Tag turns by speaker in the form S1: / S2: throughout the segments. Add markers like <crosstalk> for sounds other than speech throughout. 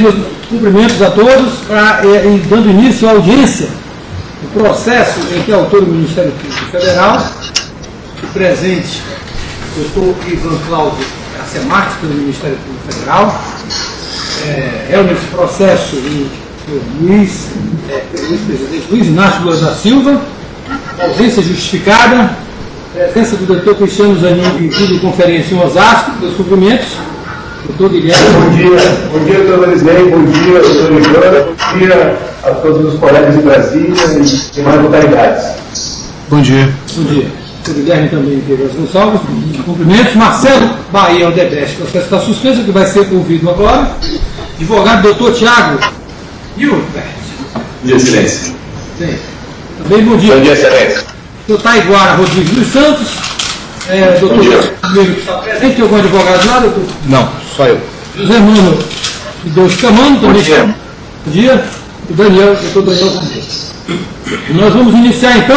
S1: meus cumprimentos a todos, pra, eh, e dando início à audiência do processo em que é autor do Ministério Público Federal, o presente, doutor Ivan Cláudio Acemax, pelo Ministério Público Federal, é, é nesse processo o senhor Luiz, Luiz, presidente Luiz Inácio Lula da Silva, ausência justificada, presença do doutor Cristiano Zanin em videoconferência em Osasco, pelos cumprimentos, Doutor Guilherme.
S2: Bom dia, bom dia, doutor Marisnei, bom dia, doutor Ivana, bom dia a todos os colegas de Brasília e demais localidades.
S3: Bom dia.
S1: Bom dia. Doutor Guilherme também, Pedro Gonçalves. Cumprimentos. Marcelo Bahia Aldebrecht. O processo está suspenso, que vai ser ouvido agora. Advogado doutor Tiago Hilbert.
S4: Bom dia, excelência.
S1: Bem, também bom dia.
S4: Bom dia, excelência.
S1: Doutor Taiguara Rodrigues dos Santos. É, doutor está presente. Tem algum advogado lá, doutor?
S3: Não, só eu.
S1: José Mano e Deus Camano também.
S4: Bom dia.
S1: Bom dia. E Daniel, doutor Daniel também. E nós vamos iniciar então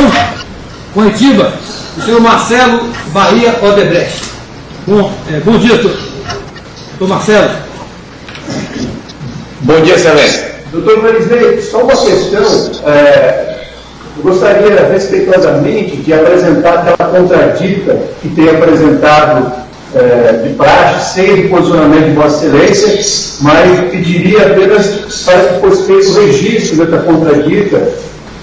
S1: com a Itiba, o senhor Marcelo Bahia Odebrecht. Bom, é, bom dia, doutor. Doutor Marcelo.
S4: Bom dia, excelência.
S2: Doutor Marisnei, só uma questão. é, eu gostaria respeitosamente de apresentar aquela contradita que tem apresentado é, de praxe, sem o posicionamento de Vossa Excelência, mas pediria apenas para que fosse feito o registro dessa contradita,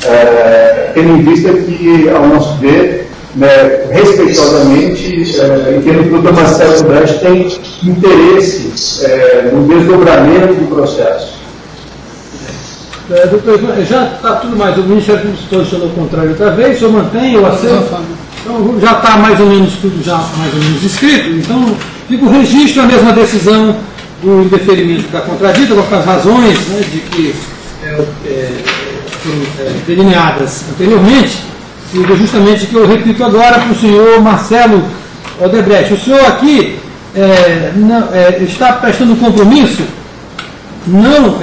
S2: é, tendo em vista que, ao nosso ver, né, respeitosamente, é, entendo que o doutor Marcelo Brandt tem interesse é, no desdobramento do processo.
S1: É, doutor, já está tudo mais, o Ministério Público posicionou contrário outra vez, o senhor mantém, eu aceito. Então já está mais ou menos tudo já mais ou menos escrito, então fica o registro, a mesma decisão do indeferimento da contradita, com as razões né, de que é, é, foram é, delineadas anteriormente, e justamente que eu repito agora para o senhor Marcelo Odebrecht. O senhor aqui é, não- está prestando compromisso não,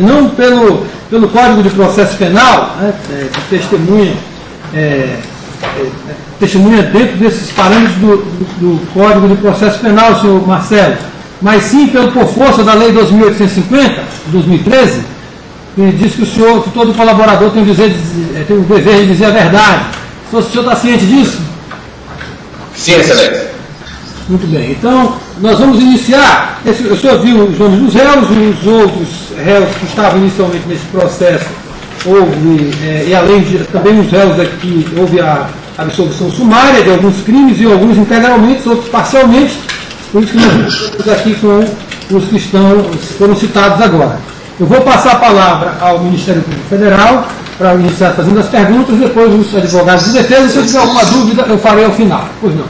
S1: não pelo, pelo Código de Processo Penal, né, é, testemunha, é, é, é, testemunha dentro desses parâmetros do, do- Código de Processo Penal, senhor Marcelo, mas sim pelo por força da Lei 2.850, de 2013, que diz que o senhor, que todo colaborador tem o, dizer, é, tem o dever de dizer a verdade. O senhor está ciente disso?
S4: Sim, excelência.
S1: Muito bem, então nós vamos iniciar. Esse, o senhor viu os nomes dos réus, os outros réus que estavam inicialmente nesse processo, houve, eh, e além de também os réus aqui, houve a absolvição sumária de alguns crimes e alguns integralmente, outros parcialmente, por isso que nós estamos aqui com os que estão, foram citados agora. Eu vou passar a palavra ao Ministério Público Federal para iniciar fazendo as perguntas, depois os advogados de defesa, se eu tiver alguma dúvida, eu farei ao final. Pois não.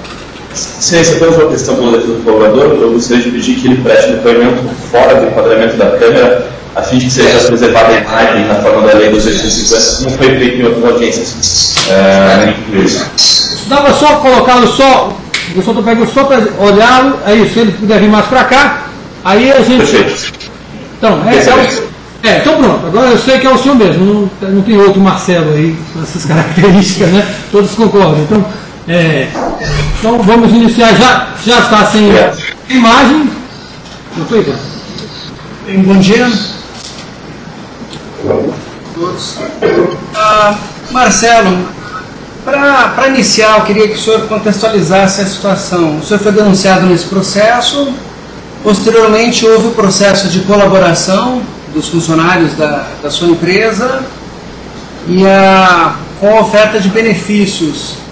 S4: Excelência, apenas uma questão com o do colaborador. Eu gostaria de pedir que ele preste depoimento fora do enquadramento da câmera, a fim de que seja preservada a imagem na forma da lei dos 850, como foi feito em outras audiências. É, isso.
S1: Dava só colocá-lo só, eu só estou pegando só para olhá-lo, é isso, se ele puder vir mais para cá, aí a gente.
S4: Perfeito.
S1: Então, é, é, o- é, então pronto, agora eu sei que é o senhor mesmo, não, não tem outro Marcelo aí com essas características, né? Todos concordam. Então, é, então vamos iniciar, já, já está sem imagem. Doutor
S3: bom dia. Todos. Ah, Marcelo, para iniciar, eu queria que o senhor contextualizasse a situação. O senhor foi denunciado nesse processo, posteriormente houve o processo de colaboração dos funcionários da, da sua empresa e a, com a oferta de benefícios.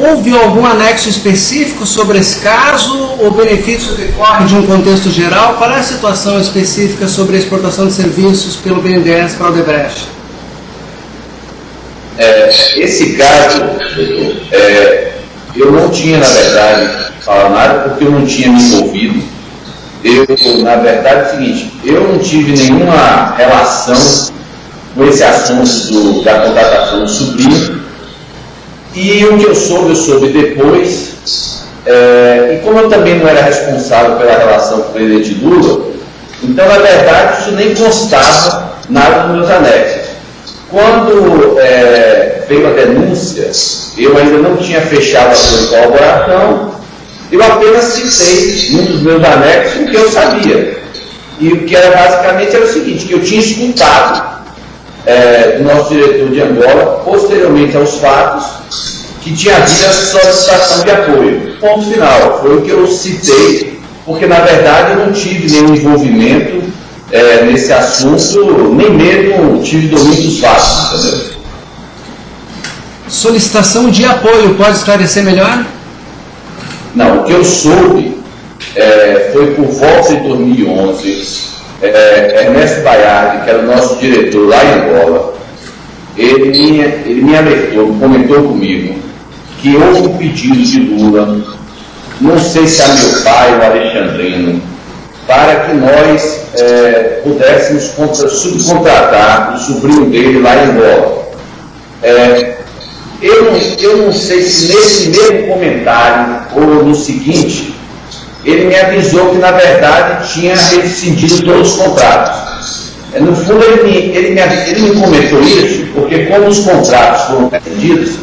S3: Houve algum anexo específico sobre esse caso? O benefício decorre de um contexto geral? Qual é a situação específica sobre a exportação de serviços pelo BNDES para o Odebrecht?
S4: É, esse caso, é, eu não tinha, na verdade, falado nada porque eu não tinha me envolvido. Eu, na verdade, é o seguinte, eu não tive nenhuma relação com esse assunto do- da contratação do sobrinho. E o que eu soube, eu soube depois. É, e como eu também não era responsável pela relação com o presidente Lula, então, na verdade, isso nem constava nada nos meus anexos. Quando é, veio a denúncia, eu ainda não tinha fechado a sua colaboração, eu apenas citei num dos meus anexos o que eu sabia. E o que era basicamente era o seguinte, que eu tinha escutado é, do nosso diretor de Angola, posteriormente aos fatos, que tinha havido essa solicitação de apoio. Ponto final. Foi o que eu citei, porque na verdade eu não tive nenhum envolvimento é, nesse assunto, nem mesmo tive domínio dos fatos, entendeu?
S3: Solicitação de apoio, pode esclarecer melhor?
S4: Não, o que eu soube é, foi por volta de 2011, é, Ernesto Baiardi, que era o nosso diretor lá em Angola, ele me, ele me alertou, comentou comigo, que houve um pedido de Lula, não sei se a meu pai ou Alexandrino, para que nós é, pudéssemos subcontratar o sobrinho dele lá em Angola. É, eu, eu não sei se nesse mesmo comentário ou no seguinte, ele me avisou que na verdade tinha rescindido todos os contratos. É, no fundo, ele me, ele, me, ele me comentou isso porque, como os contratos foram rescindidos,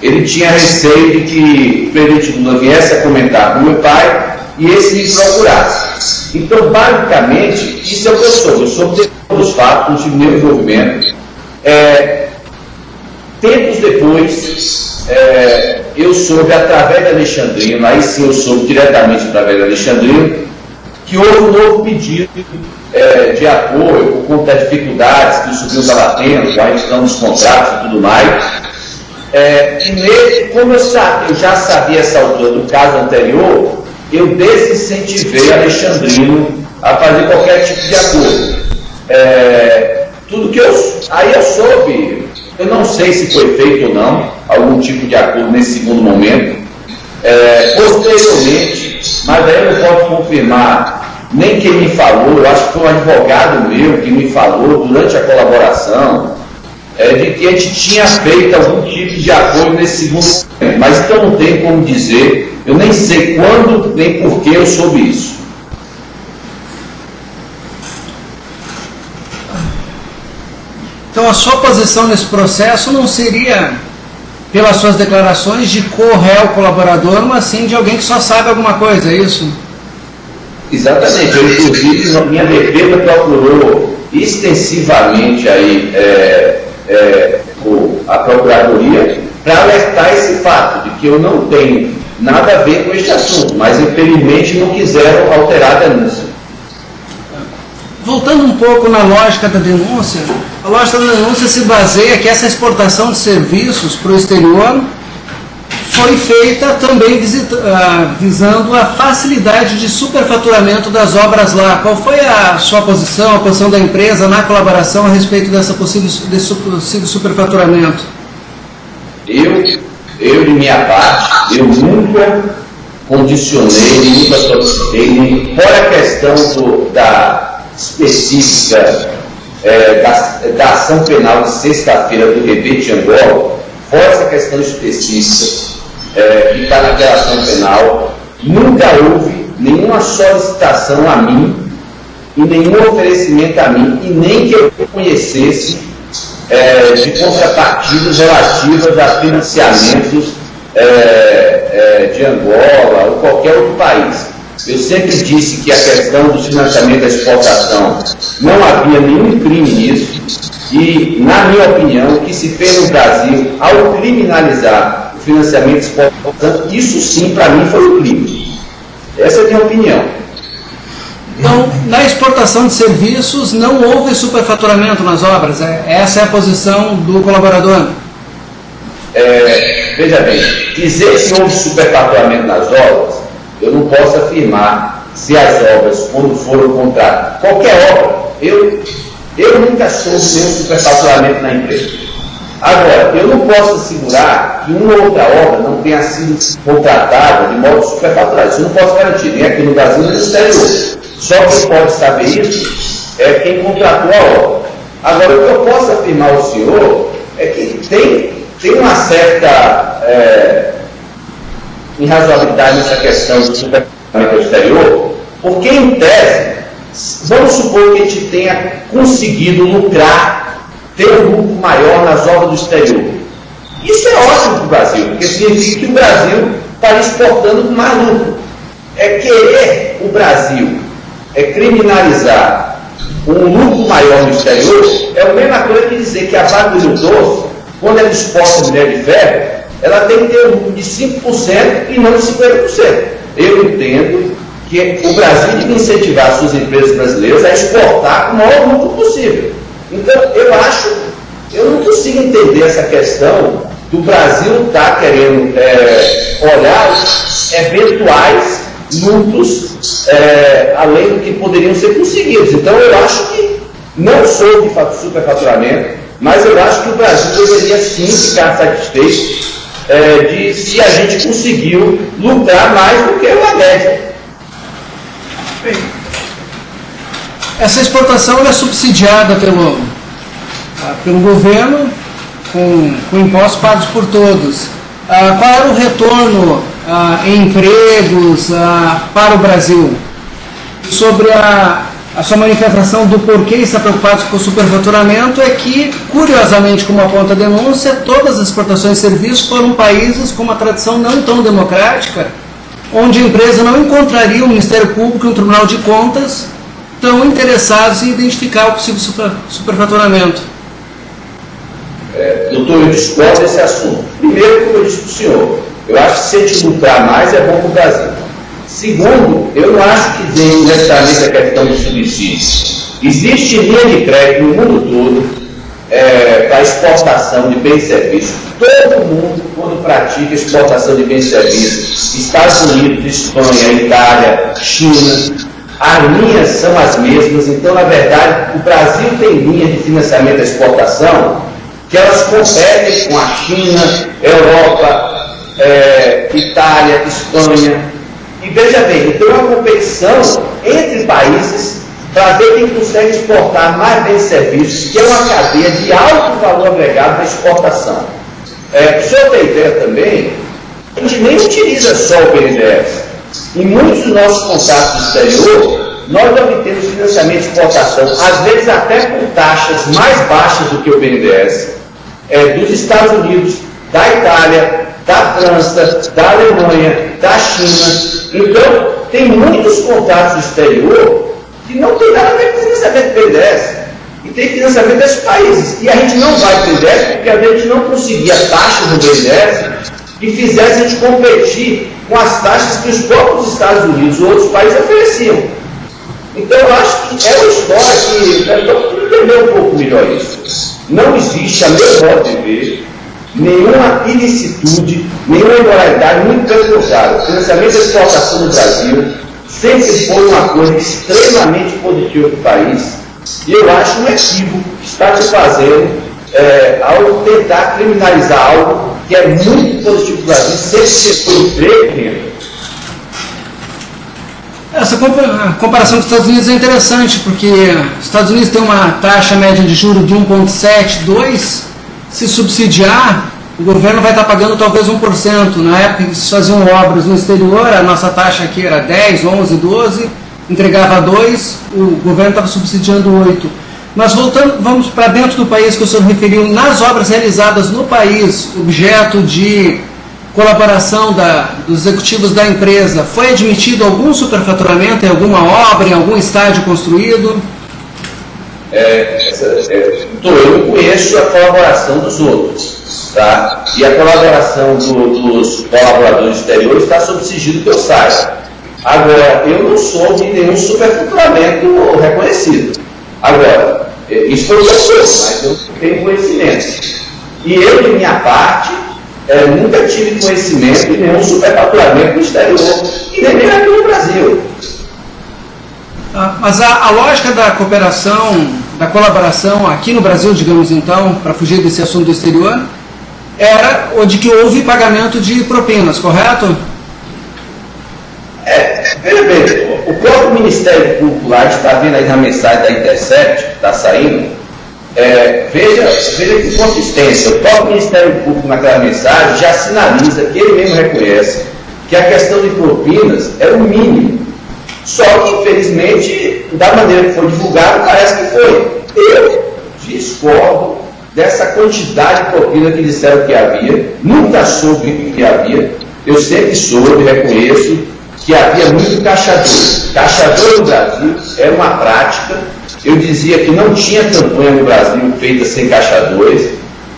S4: ele tinha receio de que o Lula viesse a comentar com meu pai e esse me procurasse. Então, basicamente, isso é o que eu sou. Eu sou todos os fatos, não tive nenhum envolvimento. É, tempos depois, é, eu soube através de Alexandrino, aí sim eu soube diretamente através de Alexandrino, que houve um novo pedido é, de apoio por conta das dificuldades que o sobrinho estava tendo, a questão dos contratos e tudo mais. É, e nesse, como eu, eu já sabia essa altura do caso anterior, eu desincentivei Alexandrino a fazer qualquer tipo de acordo. É, tudo que eu. Aí eu soube, eu não sei se foi feito ou não, algum tipo de acordo nesse segundo momento. É, posteriormente, mas aí eu não posso confirmar nem quem me falou, eu acho que foi um advogado meu que me falou durante a colaboração, é, de que a gente tinha feito algum tipo de acordo nesse segundo momento, mas então não tem como dizer, eu nem sei quando nem por que eu soube isso.
S3: Então a sua posição nesse processo não seria pelas suas declarações de co-réu colaborador, mas sim de alguém que só sabe alguma coisa, é isso?
S4: Exatamente. Eu, inclusive, minha defesa procurou extensivamente aí, é, é, a Procuradoria para alertar esse fato de que eu não tenho nada a ver com este assunto, mas infelizmente não quiseram alterar a denúncia.
S3: Voltando um pouco na lógica da denúncia, a lógica da denúncia se baseia que essa exportação de serviços para o exterior foi feita também visita, uh, visando a facilidade de superfaturamento das obras lá. Qual foi a sua posição, a posição da empresa na colaboração a respeito dessa possível, desse possível superfaturamento?
S4: Eu, eu de minha parte, eu nunca condicionei, nunca solicitei, fora a questão do, da específica é, da, da, ação penal de sexta-feira do rebate de Angola, fora essa questão específica é, que está naquela ação penal, nunca houve nenhuma solicitação a mim e nenhum oferecimento a mim, e nem que eu conhecesse é, de contrapartidas relativas a financiamentos é, é, de Angola ou qualquer outro país. Eu sempre disse que a questão do financiamento da exportação não havia nenhum crime nisso, e, na minha opinião, o que se fez no Brasil ao criminalizar o financiamento de exportação, isso sim, para mim, foi um crime. Essa é a minha opinião.
S3: Então, na exportação de serviços, não houve superfaturamento nas obras. É, essa é a posição do colaborador.
S4: É, veja bem, dizer que houve superfaturamento nas obras eu não posso afirmar se as obras, quando foram contratadas, qualquer obra, eu, eu nunca soube nenhum superfaturamento na empresa. Agora, eu não posso assegurar que uma outra obra não tenha sido contratada de modo superfaturado. Isso eu não posso garantir, nem aqui no Brasil nem no exterior. Só quem pode saber isso é quem contratou a obra. Agora, o que eu posso afirmar ao senhor é que tem, tem uma certa. É, irrazoabilidade nessa questão do supermercado exterior, porque, em tese, vamos supor que a gente tenha conseguido lucrar, ter um lucro maior nas obras do exterior. Isso é ótimo para o Brasil, porque significa que o Brasil está exportando mais lucro. É querer o Brasil é criminalizar um lucro maior no exterior, é a mesma coisa que dizer que a vaga do doce, quando ela exporta minério de ferro, ela tem que ter um de 5% e não de 50%. Eu entendo que o Brasil deve incentivar suas empresas brasileiras a exportar o maior lucro possível. Então, eu acho, eu não consigo entender essa questão do Brasil estar tá querendo é, olhar eventuais lucros é, além do que poderiam ser conseguidos. Então, eu acho que não sou de superfaturamento, mas eu acho que o Brasil deveria sim ficar satisfeito é, de se a gente conseguiu lucrar mais do que o média.
S3: Essa exportação é subsidiada pelo, ah, pelo governo com, com impostos pagos por todos. Ah, qual era o retorno ah, em empregos para o Brasil? Sobre a, a sua manifestação do porquê está preocupado com o superfaturamento é que, curiosamente, como aponta a denúncia, todas as exportações de serviços foram países com uma tradição não tão democrática onde a empresa não encontraria o Ministério Público e o Tribunal de Contas tão interessados em identificar o possível super, superfaturamento.
S4: É, doutor, eu discordo desse assunto. Primeiro, como eu disse para o senhor, eu acho que se a gente lucrar mais é bom para o Brasil. Segundo, eu não acho que vem necessariamente a questão de subsídios. Existe linha de crédito no mundo todo é, para exportação de bens e serviços. Todo mundo, quando pratica exportação de bens e serviços, Estados Unidos, Espanha, Itália, China, as linhas são as mesmas. Então, na verdade, o Brasil tem linhas de financiamento à exportação que elas competem com a China, Europa, é, Itália, Espanha. E veja bem, então uma competição entre países para ver quem consegue exportar mais bens e serviços, que é uma cadeia de alto valor agregado na exportação. É, o senhor ter ideia também, a gente nem utiliza só o BNDES. Em muitos dos nossos contatos do exterior, nós obtemos financiamento de exportação, às vezes até com taxas mais baixas do que o BNDES, é, dos Estados Unidos, da Itália, da França, da Alemanha, da China. Então, tem muitos contatos do exterior que não tem nada a ver com financiamento do BNDES. E tem financiamento desses países. E a gente não vai para o BNDES porque a gente não conseguia taxas do BNDES que fizesse a gente competir com as taxas que os próprios Estados Unidos ou outros países ofereciam. Então eu acho que é uma história que então, entender um pouco melhor isso. Não existe, a meu modo de ver, nenhuma ilicitude, nenhuma imoralidade, muito pelo contrário. O financiamento da exportação no Brasil sempre foi uma coisa extremamente positiva para o país, e eu acho um equívoco que está se fazendo é, ao tentar criminalizar algo que é muito positivo para o Brasil, sempre e renda.
S3: Essa comparação com os Estados Unidos é interessante, porque os Estados Unidos têm uma taxa média de juros de 1,72, se subsidiar, o governo vai estar pagando talvez 1%. Na época que se faziam obras no exterior, a nossa taxa aqui era 10, 11, 12, entregava 2, o governo estava subsidiando 8. Mas voltando, vamos para dentro do país que o senhor referiu, nas obras realizadas no país, objeto de colaboração da, dos executivos da empresa, foi admitido algum superfaturamento em alguma obra, em algum estádio construído?
S4: É, é, eu não conheço a colaboração dos outros Tá? E a colaboração do, dos colaboradores exteriores está sob sigilo que eu saiba. Agora, eu não sou de nenhum superfaturamento reconhecido. Agora, é, isso foi o que eu sou, mas eu tenho conhecimento. E eu, de minha parte, é, nunca tive conhecimento de nenhum superfaturamento exterior, e nem aqui no Brasil.
S3: Ah, mas a, a, lógica da cooperação, da colaboração aqui no Brasil, digamos então, para fugir desse assunto do exterior, era o de que houve pagamento de propinas, correto?
S4: É, veja bem, o próprio Ministério Público lá está vendo aí na mensagem da Intercept, está saindo, é, veja, veja que consistência, o próprio Ministério Público naquela mensagem já sinaliza que ele mesmo reconhece que a questão de propinas é o mínimo. Só que, infelizmente, da maneira que foi divulgado, parece que foi. Eu discordo dessa quantidade de propina que disseram que havia, nunca soube que havia, eu sempre soube, reconheço, que havia muito caixador. Caixador no Brasil era uma prática. Eu dizia que não tinha campanha no Brasil feita sem caixadores,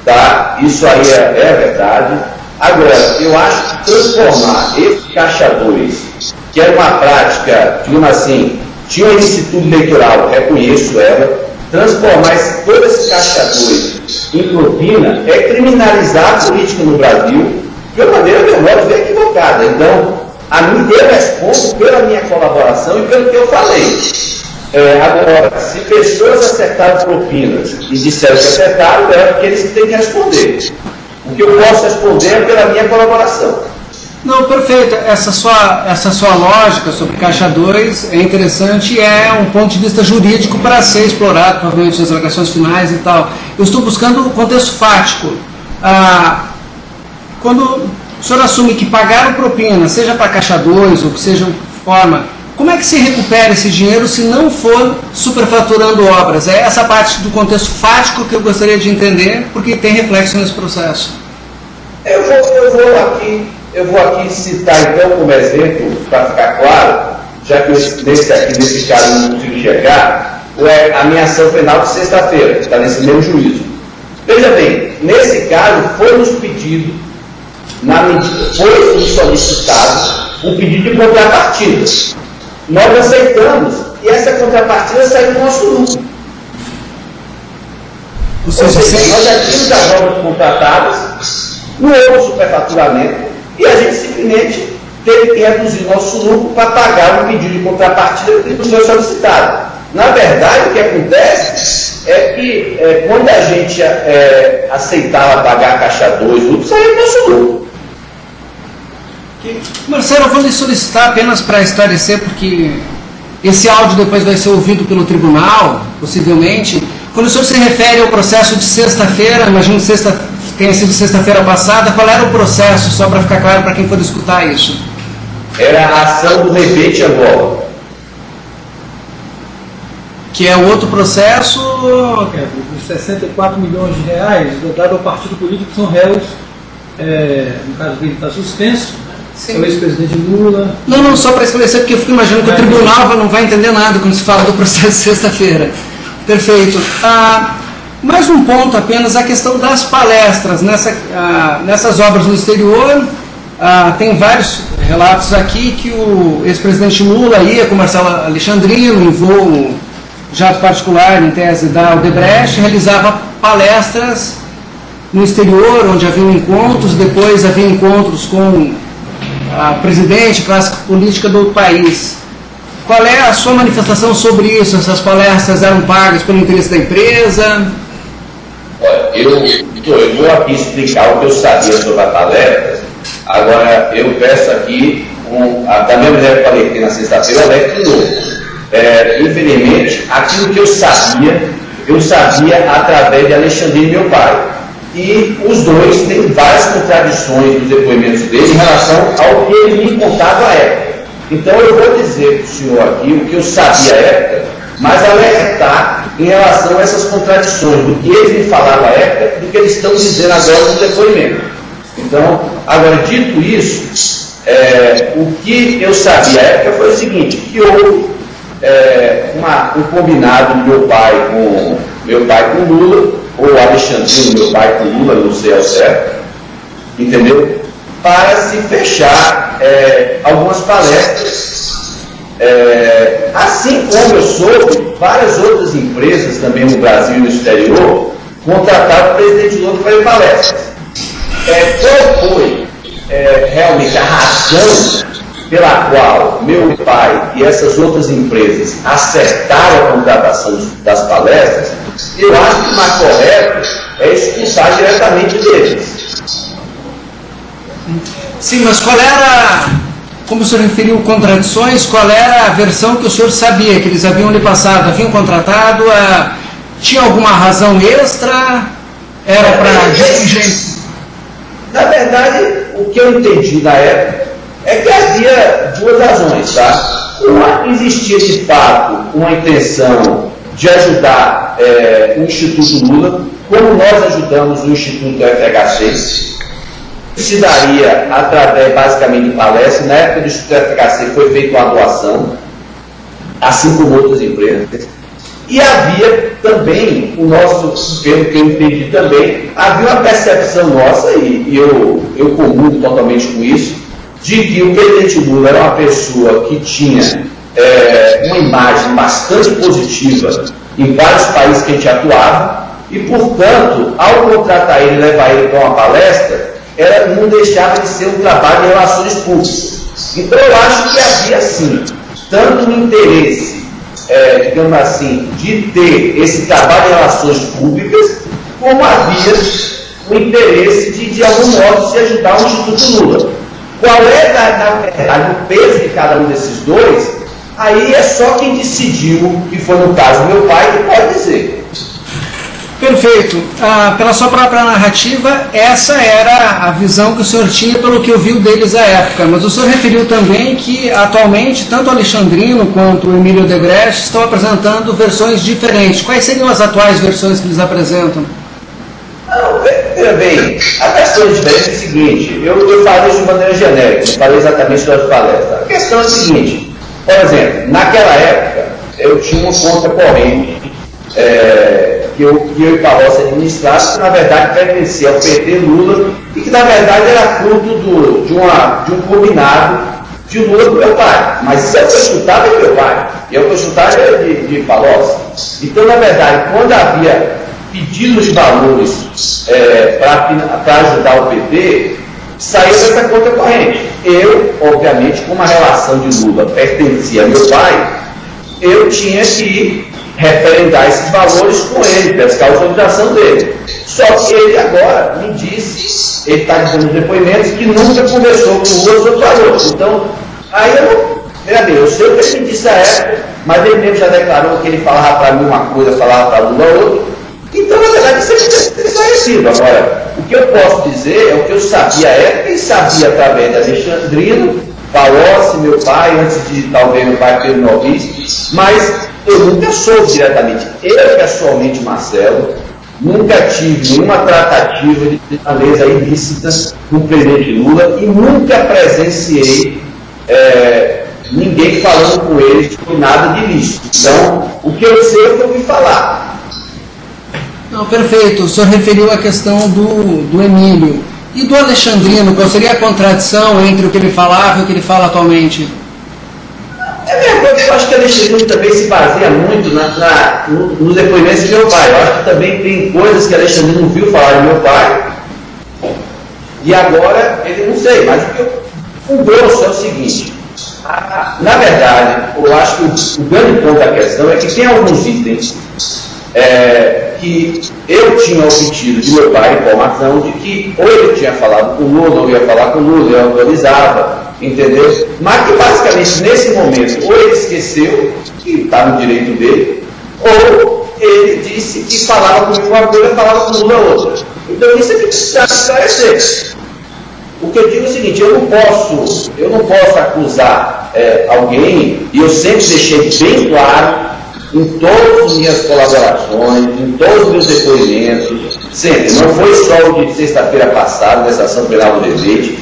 S4: tá? Isso aí é, é verdade. Agora, eu acho que transformar esses caixadores, que era uma prática, digamos assim, tinha um instituto eleitoral, reconheço ela, transformar esse, todos esses caixadores em propina é criminalizar a política no Brasil de uma maneira, meu modo, bem equivocada. Então, a mim eu respondo pela minha colaboração e pelo que eu falei. É, agora, se pessoas acertaram propinas e disseram que acertaram, é porque eles têm que responder. O que eu posso responder é pela minha colaboração.
S3: Não, perfeito. Essa sua, essa sua lógica sobre Caixa 2 é interessante e é um ponto de vista jurídico para ser explorado, provavelmente nas alegações finais e tal. Eu estou buscando o contexto fático. Ah, quando o senhor assume que pagaram propina, seja para Caixa 2 ou que seja forma, como é que se recupera esse dinheiro se não for superfaturando obras? É essa parte do contexto fático que eu gostaria de entender, porque tem reflexo nesse processo.
S4: Eu vou, eu vou aqui eu vou aqui citar então como exemplo, para ficar claro, já que nesse, aqui, nesse caso não consigo chegar, é a minha ação penal de sexta-feira, que está nesse mesmo juízo. Veja bem, nesse caso foi nos pedido, na medida, foi solicitado o pedido de contrapartida. Nós aceitamos e essa contrapartida saiu do nosso lucro. Ou seja, nós já tínhamos as obras contratadas, não houve superfaturamento, e a gente simplesmente teve que reduzir nosso lucro para pagar o pedido de contrapartida que nos foi solicitado. Na verdade, o que acontece é que é, quando a gente é, aceitava pagar a caixa 2, lucro saía do nosso lucro.
S3: Marcelo, eu vou lhe solicitar apenas para esclarecer, porque esse áudio depois vai ser ouvido pelo tribunal, possivelmente. Quando o senhor se refere ao processo de sexta-feira, imagino sexta tenha sido sexta-feira passada, qual era o processo, só para ficar claro para quem for escutar isso?
S4: Era a ação do rebate Angola.
S3: Que é outro processo.
S1: É, os 64 milhões de reais dado ao partido político que são réus, é, no caso dele está suspenso, Sim. o ex-presidente Lula.
S3: Não, não, só para esclarecer, porque eu fico imaginando que o tribunal não vai entender nada quando se fala do processo de sexta-feira. Perfeito. Ah, mais um ponto apenas, a questão das palestras. Nessa, ah, nessas obras no exterior, ah, tem vários relatos aqui que o ex-presidente Lula ia com Marcelo Alexandrino em voo jato particular, em tese da Odebrecht, realizava palestras no exterior, onde haviam encontros, depois havia encontros com a presidente, classe política do país. Qual é a sua manifestação sobre isso? Essas palestras eram pagas pelo interesse da empresa?
S4: Eu, eu vou aqui explicar o que eu sabia sobre a palestra, agora eu peço aqui, um, a, da mesma maneira que falei aqui na sexta-feira, eu levo de novo. É, infelizmente, aquilo que eu sabia, eu sabia através de Alexandre, meu pai. E os dois têm várias contradições nos depoimentos dele em relação ao que ele me contava à época. Então eu vou dizer para o senhor aqui o que eu sabia à época, mas alertar em relação a essas contradições do que eles me falaram à época do que eles estão dizendo agora no depoimento. Então, agora, dito isso, é, o que eu sabia à época foi o seguinte, que houve é, uma, um combinado do meu pai com meu pai com Lula, ou Alexandrino, meu pai com Lula, não sei ao certo, entendeu? Para se fechar é, algumas palestras é, assim como eu soube, várias outras empresas também no Brasil e no exterior contrataram o presidente Lula para ir palestras. É, qual foi é, realmente a razão pela qual meu pai e essas outras empresas acertaram a contratação das palestras? Eu acho que o mais correto é expulsar diretamente deles.
S3: Sim, mas qual era como o senhor referiu contradições, qual era a versão que o senhor sabia que eles haviam lhe passado? Haviam contratado? A... Tinha alguma razão extra? Era para
S4: Na verdade, o que eu entendi na época é que havia duas razões, tá? Uma, existia de fato uma intenção de ajudar é, o Instituto Lula, como nós ajudamos o Instituto FHC, se daria através, basicamente, de palestra. Na época do Instituto FHC foi feita uma doação, assim como outras empresas. E havia também, o nosso, pelo que eu entendi também, havia uma percepção nossa, e, e eu, eu comungo totalmente com isso, de que o presidente Lula era uma pessoa que tinha é, uma imagem bastante positiva em vários países que a gente atuava, e, portanto, ao contratar ele e levar ele para uma palestra, era, não deixava de ser um trabalho de relações públicas. Então, eu acho que havia, sim, tanto um interesse, é, digamos assim, de ter esse trabalho de relações públicas, como havia o interesse de, de algum modo, se ajudar o Instituto Lula. Qual é, na, verdade, o peso de cada um desses dois? Aí é só quem decidiu, que foi no caso meu pai, que pode dizer.
S3: Perfeito. Ah, pela sua própria narrativa, essa era a visão que o senhor tinha pelo que ouviu deles à época. Mas o senhor referiu também que, atualmente, tanto o Alexandrino quanto o Emílio Degresch estão apresentando versões diferentes. Quais seriam as atuais versões que eles apresentam?
S4: Não, veja bem, a questão diferente é a seguinte, eu, eu falei de maneira genérica, não falei exatamente sobre as palestras. A questão é a seguinte, por exemplo, naquela época, eu tinha uma conta corrente é, que, eu, que eu e Palocci administrasse, que na verdade pertencia ao PT Lula e que na verdade era fruto do, de, uma, de um combinado de Lula com meu pai. Mas isso é o que de meu pai, e é o escutava de, de Palocci. Então, na verdade, quando havia pedidos de valores é, para ajudar o PT, saiu dessa conta corrente. Eu, obviamente, como a relação de Lula pertencia a meu pai, eu tinha que referendar esses valores com ele, pescar a autorização dele. Só que ele agora me disse, ele está dizendo depoimentos, que nunca conversou com Lula sobre valores. Então, aí eu. Veja bem, eu sei o que ele me disse à época, mas ele mesmo já declarou que ele falava para mim uma coisa, falava para Lula outra. Então, na verdade, isso é esclarecido. Agora, o que eu posso dizer é o que eu sabia à época e sabia através da Alexandrino, Palocci, meu pai, antes de talvez meu pai Pedro Novis, mas eu nunca soube diretamente. Eu, pessoalmente, Marcelo, nunca tive nenhuma tratativa de natureza ilícita com o presidente Lula e nunca presenciei é, ninguém falando com ele sobre nada de ilícito. Então, o que eu sei é eu ouvi falar.
S3: Não, perfeito. O senhor referiu a questão do, do Emílio. E do Alexandrino, qual seria a contradição entre o que ele falava e o que ele fala atualmente?
S4: É verdade, eu acho que Alexandrino também se baseia muito na, na, no, de meu pai. Eu acho que também tem coisas que Alexandrino não viu falar de meu pai. E agora, ele não sei, mas o, que eu, o grosso é o seguinte. na verdade, eu acho que o, o grande ponto da questão é que tem alguns itens é, que eu tinha obtido de meu pai informação de que ou ele tinha falado com o Lula, ou ia falar com o Lula, eu autorizava, entendeu? Mas que basicamente nesse momento ou ele esqueceu, que está no direito dele, ou ele disse que falava comigo uma coisa, falava com Lula outra. Então isso é que precisa esclarecer. O que eu digo é o seguinte, eu não posso, eu não posso acusar é, alguém, e eu sempre deixei bem claro em todas as minhas colaborações, em todos os meus depoimentos, sempre. Não foi só o de sexta-feira passada, nessa ação penal do debate,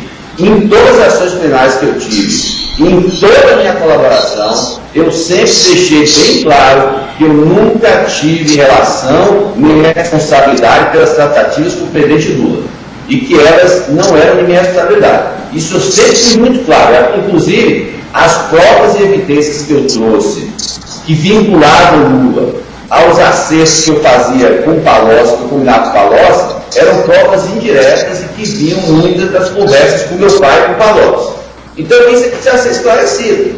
S4: em todas as ações penais que eu tive, em toda a minha colaboração, eu sempre deixei bem claro que eu nunca tive relação nem responsabilidade pelas tratativas com o presidente Lula. E que elas não eram de minha responsabilidade. Isso eu sempre fui muito claro. Inclusive, as provas e evidências que eu trouxe que vinculavam Lula aos acertos que eu fazia com o Palocci, com o Renato Palocci, eram provas indiretas e que vinham muitas das conversas com meu pai e com o Palocci. Então isso é que precisa ser esclarecido.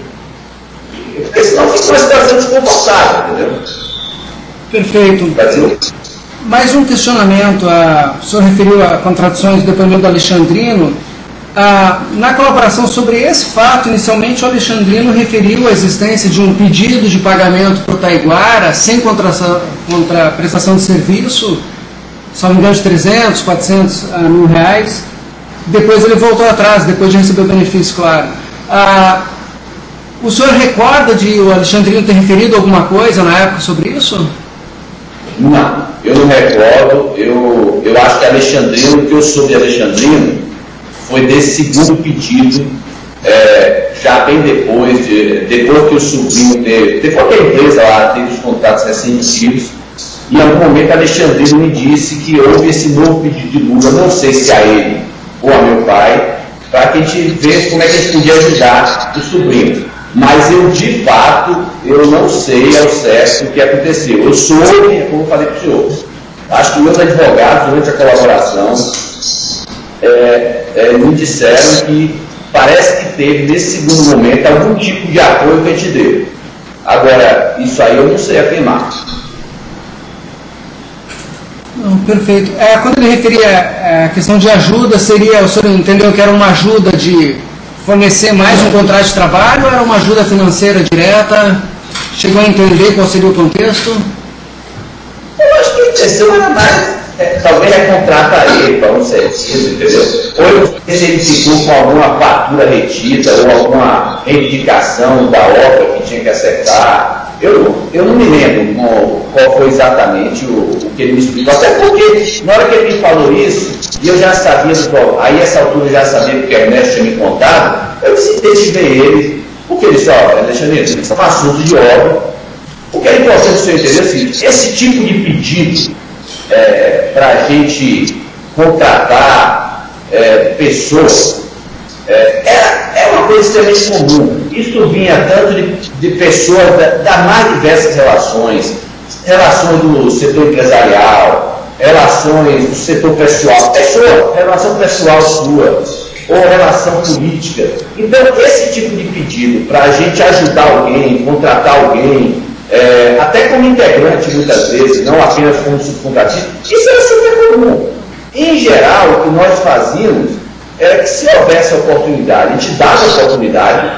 S4: Porque senão fica uma situação desconfortável, entendeu?
S3: Perfeito. Mais um questionamento, a, o senhor referiu a contradições do depoimento do Alexandrino. Ah, na colaboração sobre esse fato, inicialmente o Alexandrino referiu a existência de um pedido de pagamento para o Taiguara sem contra, contra prestação de serviço, só me engano de 300, 400 ah, mil reais. Depois ele voltou atrás, depois de receber o benefício, claro. Ah, o senhor recorda de o Alexandrino ter referido alguma coisa na época sobre isso?
S4: Não, eu não recordo. Eu, eu acho que Alexandrino, o que eu soube de Alexandrino, foi desse segundo pedido, é, já bem depois, de, depois que o sobrinho teve, que a empresa lá teve os contratos recém-inscritos, e em algum momento Alexandrino me disse que houve esse novo pedido de Lula, não sei se a ele ou a meu pai, para que a gente visse como é que a gente podia ajudar o sobrinho. Mas eu, de fato, eu não sei ao certo o que aconteceu. Eu soube, como eu falei para o senhor, acho que meus advogados, durante a colaboração, é, é, me disseram que parece que teve, nesse segundo momento, algum tipo de apoio que a gente deu. Agora, isso aí eu não sei afirmar.
S3: Perfeito. É, quando ele referia é, a questão de ajuda, seria, o senhor entendeu que era uma ajuda de fornecer mais um contrato de trabalho ou era uma ajuda financeira direta? Chegou a entender qual seria o contexto?
S4: Eu acho que a intenção era mais, é, talvez é contratar ele para um serviço, entendeu? Ou se ele ficou com alguma fatura retida ou alguma reivindicação da obra que tinha que acertar. Eu, eu não me lembro qual, qual foi exatamente o, o, que ele me explicou, até porque na hora que ele me falou isso, e eu já sabia, do, aí essa altura eu já sabia porque a Ernesto tinha me contado, eu ver ele, porque ele disse, ó, Alexandre, isso é um assunto de obra, o que é importante você entender é o seguinte, esse tipo de pedido é, para a gente contratar é, pessoas é, é, é uma coisa extremamente comum. Isso vinha tanto de, de pessoas da, da, mais diversas relações, relações do setor empresarial, relações do setor pessoal, pessoa, relação pessoal sua, ou relação política. Então, esse tipo de pedido para a gente ajudar alguém, contratar alguém, é, até como integrante muitas vezes, não apenas como subcontratista, isso é super comum. Em geral, o que nós fazíamos era que se houvesse oportunidade, a gente dava oportunidade.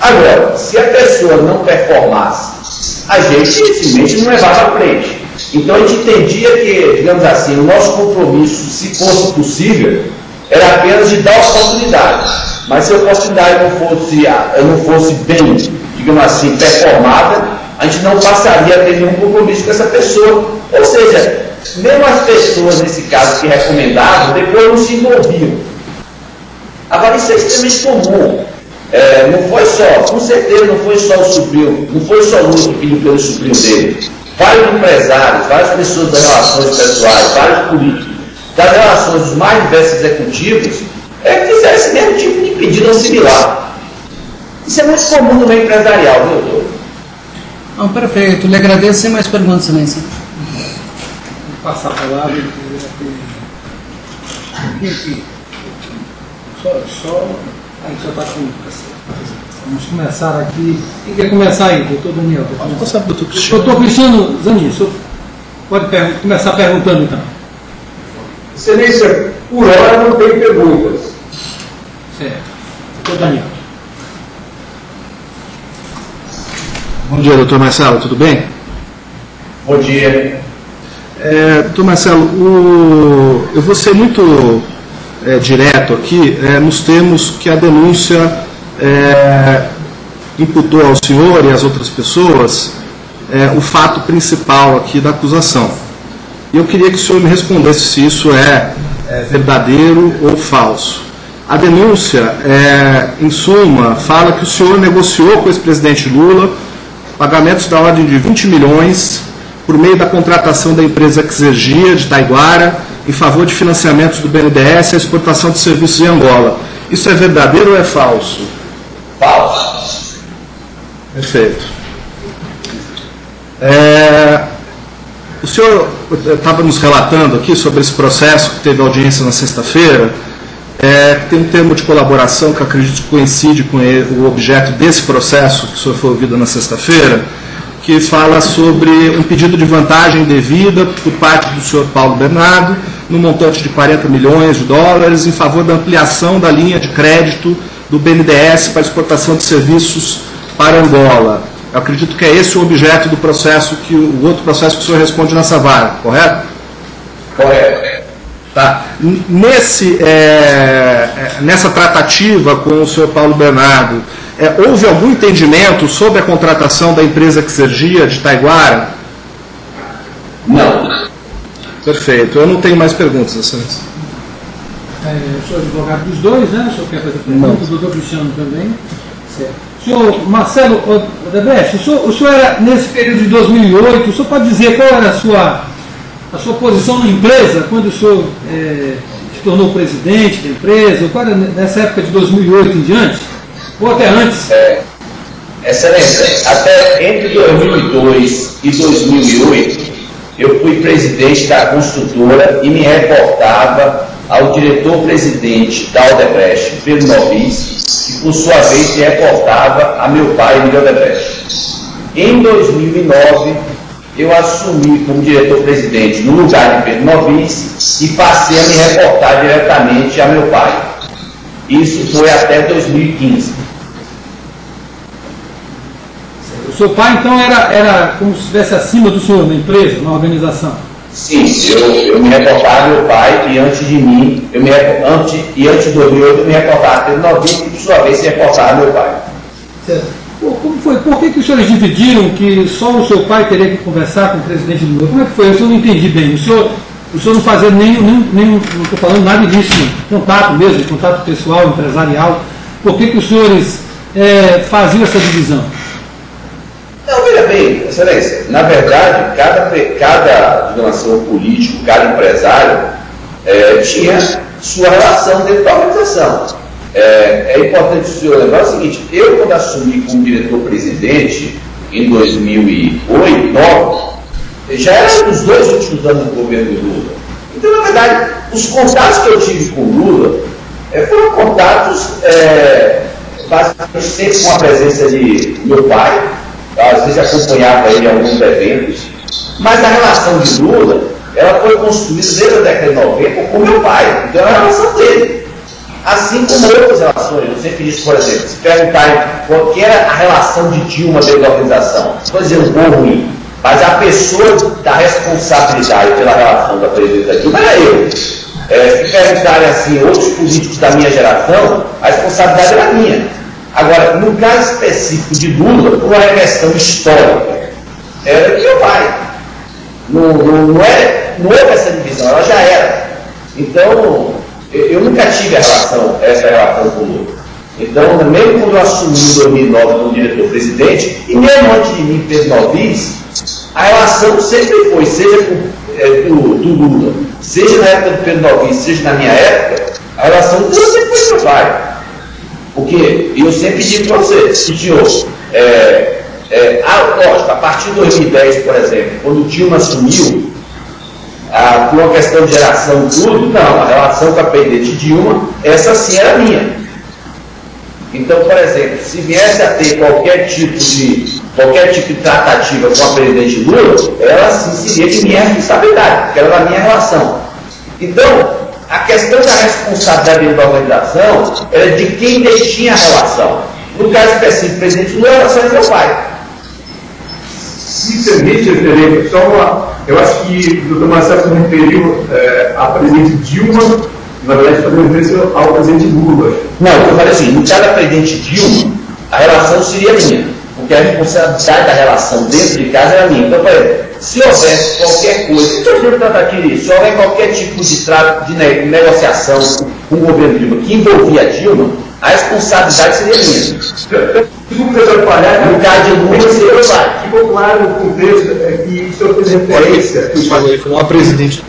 S4: Agora, se a pessoa não performasse, a gente simplesmente não levava à frente. Então a gente entendia que, digamos assim, o nosso compromisso, se fosse possível, era apenas de dar oportunidade. Mas se a oportunidade não fosse, não fosse bem, digamos assim, performada, a gente não passaria a ter nenhum compromisso com essa pessoa. Ou seja, mesmo as pessoas, nesse caso, que recomendavam, depois não se envolviam. Agora, isso é extremamente comum. É, não foi só, com certeza não foi só o sobrinho, não foi só o Lula que pediu pelo sobrinho dele. Vários empresários, várias pessoas das relações pessoais, vários políticos, das relações dos mais diversos executivos, é, fizeram esse mesmo tipo de pedido similar. Isso é muito comum no meio empresarial, viu, doutor?
S3: Não, perfeito. Lhe agradeço. Sem mais perguntas, excelência.
S1: Vou passar a palavra. Aqui, <laughs> <laughs> só, só a gente já está com. Vamos começar aqui. Quem quer começar aí, doutor Daniel?
S5: Pode doutor Cristiano.
S1: Doutor Cristiano Zanin, pode começar perguntando então.
S2: Excelência, por hora não tem perguntas.
S1: Certo. Doutor Daniel.
S5: Bom dia, doutor Marcelo, tudo bem?
S4: Bom dia.
S5: É, doutor Marcelo, o, eu vou ser muito é, direto aqui, é, nos termos que a denúncia é, imputou ao senhor e às outras pessoas é, o fato principal aqui da acusação. E eu queria que o senhor me respondesse se isso é, é verdadeiro ou falso. A denúncia, é, em suma, fala que o senhor negociou com o ex-presidente Lula pagamentos da ordem de 20 milhões por meio da contratação da empresa Exergia de Taiguara em favor de financiamentos do BNDES e a exportação de serviços em Angola. Isso é verdadeiro ou é falso?
S4: Falso.
S5: Perfeito. É, o senhor estava nos relatando aqui sobre esse processo que teve audiência na sexta-feira. É, tem um termo de colaboração que acredito que coincide com o objeto desse processo que o senhor foi ouvido na sexta-feira que fala sobre um pedido de vantagem devida por parte do senhor Paulo Bernardo, no montante de 40 milhões de dólares, em favor da ampliação da linha de crédito do BNDES para exportação de serviços para Angola. Eu acredito que é esse o objeto do processo, que o outro processo que o senhor responde nessa vara, correto?
S4: Correto.
S5: Tá. Nesse, é, é nessa tratativa com o senhor Paulo Bernardo, é, houve algum entendimento sobre a contratação da empresa Xergia de Taiguara?
S4: Não.
S5: Perfeito. Eu não tenho mais perguntas, excelência.
S1: É, eu sou advogado dos dois, né? O senhor quer fazer pergunta, o doutor Cristiano também. Certo. Senhor Marcelo Odebrecht, o senhor, o senhor era, nesse período de 2008, o senhor pode dizer qual era a sua, a sua posição na empresa, quando o senhor é, se tornou presidente da empresa, qual era nessa época de 2008 em diante? Ou até antes?
S4: É, até entre 2002 e 2008, eu fui presidente da construtora e me reportava ao diretor-presidente da Aldebrecht, Pedro Novis, que por sua vez se reportava a meu pai, Miguel Aldebrecht. Em 2009, eu assumi como diretor-presidente no lugar de Pedro Novis e passei a me reportar diretamente a meu pai. Isso foi até 2015.
S1: O seu pai, então, era, era como se estivesse acima do senhor na empresa, na organização?
S4: Sim, eu, eu me reportava meu pai e antes de mim, eu me, antes, e antes do 2008 eu me reportava Pedro Novinho e por sua vez se reportava meu pai.
S1: Certo. Como foi? Por que, que os senhores dividiram que só o seu pai teria que conversar com o presidente Lula? Como é que foi? Eu não entendi bem. O senhor, o senhor não fazia nem, nem, nem não estou falando nada disso, contato mesmo, contato pessoal, empresarial. Por que, que os senhores é, faziam essa divisão?
S4: Veja bem, excelência, na verdade, cada, cada assim, político, cada empresário é, tinha sua relação dentro da organização. É, é, importante o senhor lembrar o seguinte, eu quando assumi como diretor-presidente em 2008, 2009, já era nos dois últimos anos do governo do Lula. Então, na verdade, os contatos que eu tive com o Lula é, foram contatos é, basicamente sempre com a presença de meu pai, às vezes acompanhava ele em alguns eventos, mas a relação de Lula, ela foi construída desde a década de 90 com meu pai, então era a relação dele. Assim como outras relações, eu sempre disse, por exemplo, se perguntarem qual que era a relação de Dilma dentro da organização, estou dizendo bom ruim, mas a pessoa da responsabilidade pela relação da presidenta Dilma era eu. É, se perguntarem assim, outros políticos da minha geração, a responsabilidade era minha. Agora, no caso específico de Lula, por uma questão histórica, era de meu pai. Não, não, não, é, não houve essa divisão, ela já era. Então, eu, eu nunca tive relação, essa relação com o Lula. Então, mesmo quando eu assumi em 2009 como diretor-presidente, e mesmo antes de mim, Pedro Novis, a relação sempre foi, seja com, é, do, do, Lula, seja na época do Pedro Novis, seja na minha época, a relação sempre foi pai. Porque eu sempre digo para você, senhor, é, é, a, lógico, a partir de 2010, por exemplo, quando o Dilma assumiu, a, por uma questão de geração tudo, não, a relação com a presidente Dilma, essa sim era minha. Então, por exemplo, se viesse a ter qualquer tipo de qualquer tipo de tratativa com a presidente Lula, ela sim seria de minha responsabilidade, porque era da minha relação. Então, a questão da responsabilidade da organização era de quem detinha a relação. No caso específico, o presidente Lula, a relação é meu pai.
S2: Se permite, referente, só uma. Eu acho que o doutor Marcelo se referiu é, à presidente Dilma, na verdade, fazendo referência ao presidente Lula.
S4: Não, eu falei assim, no caso da presidente Dilma, a relação seria minha, porque a responsabilidade da relação dentro de casa era minha. Então, por exemplo, se houvesse qualquer coisa, estou dizendo tratar aqui, se houver qualquer tipo de trato de negociação com o governo Dilma que envolvia a Dilma, a responsabilidade seria minha.
S2: Desculpa atrapalhar,
S4: no caso de Lula seria o pai.
S2: Ficou claro no contexto é, que o senhor fez referência.
S5: Ele foi uma presidente.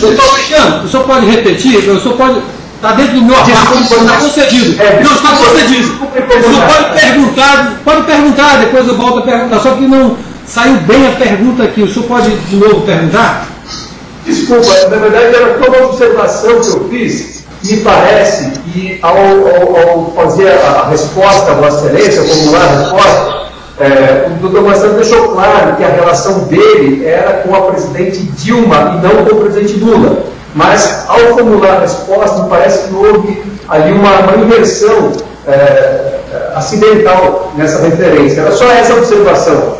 S1: Doutor Cristiano, o senhor pode repetir? O senhor pode. Está dentro do meu apartamento, está concedido.
S2: É,
S1: não está concedido. O senhor pode perguntar, pode perguntar, depois eu volto a perguntar, só que não saiu bem a pergunta aqui. O senhor pode de novo perguntar?
S2: Desculpa, na verdade era toda uma observação que eu fiz. Me parece que ao, ao, ao fazer a resposta, a Vossa Excelência, formular a resposta, é, o doutor Marcelo deixou claro que a relação dele era com a presidente Dilma e não com o presidente Lula. Mas, ao formular a resposta, parece que houve ali uma, uma inversão é, acidental nessa referência. Era só essa observação.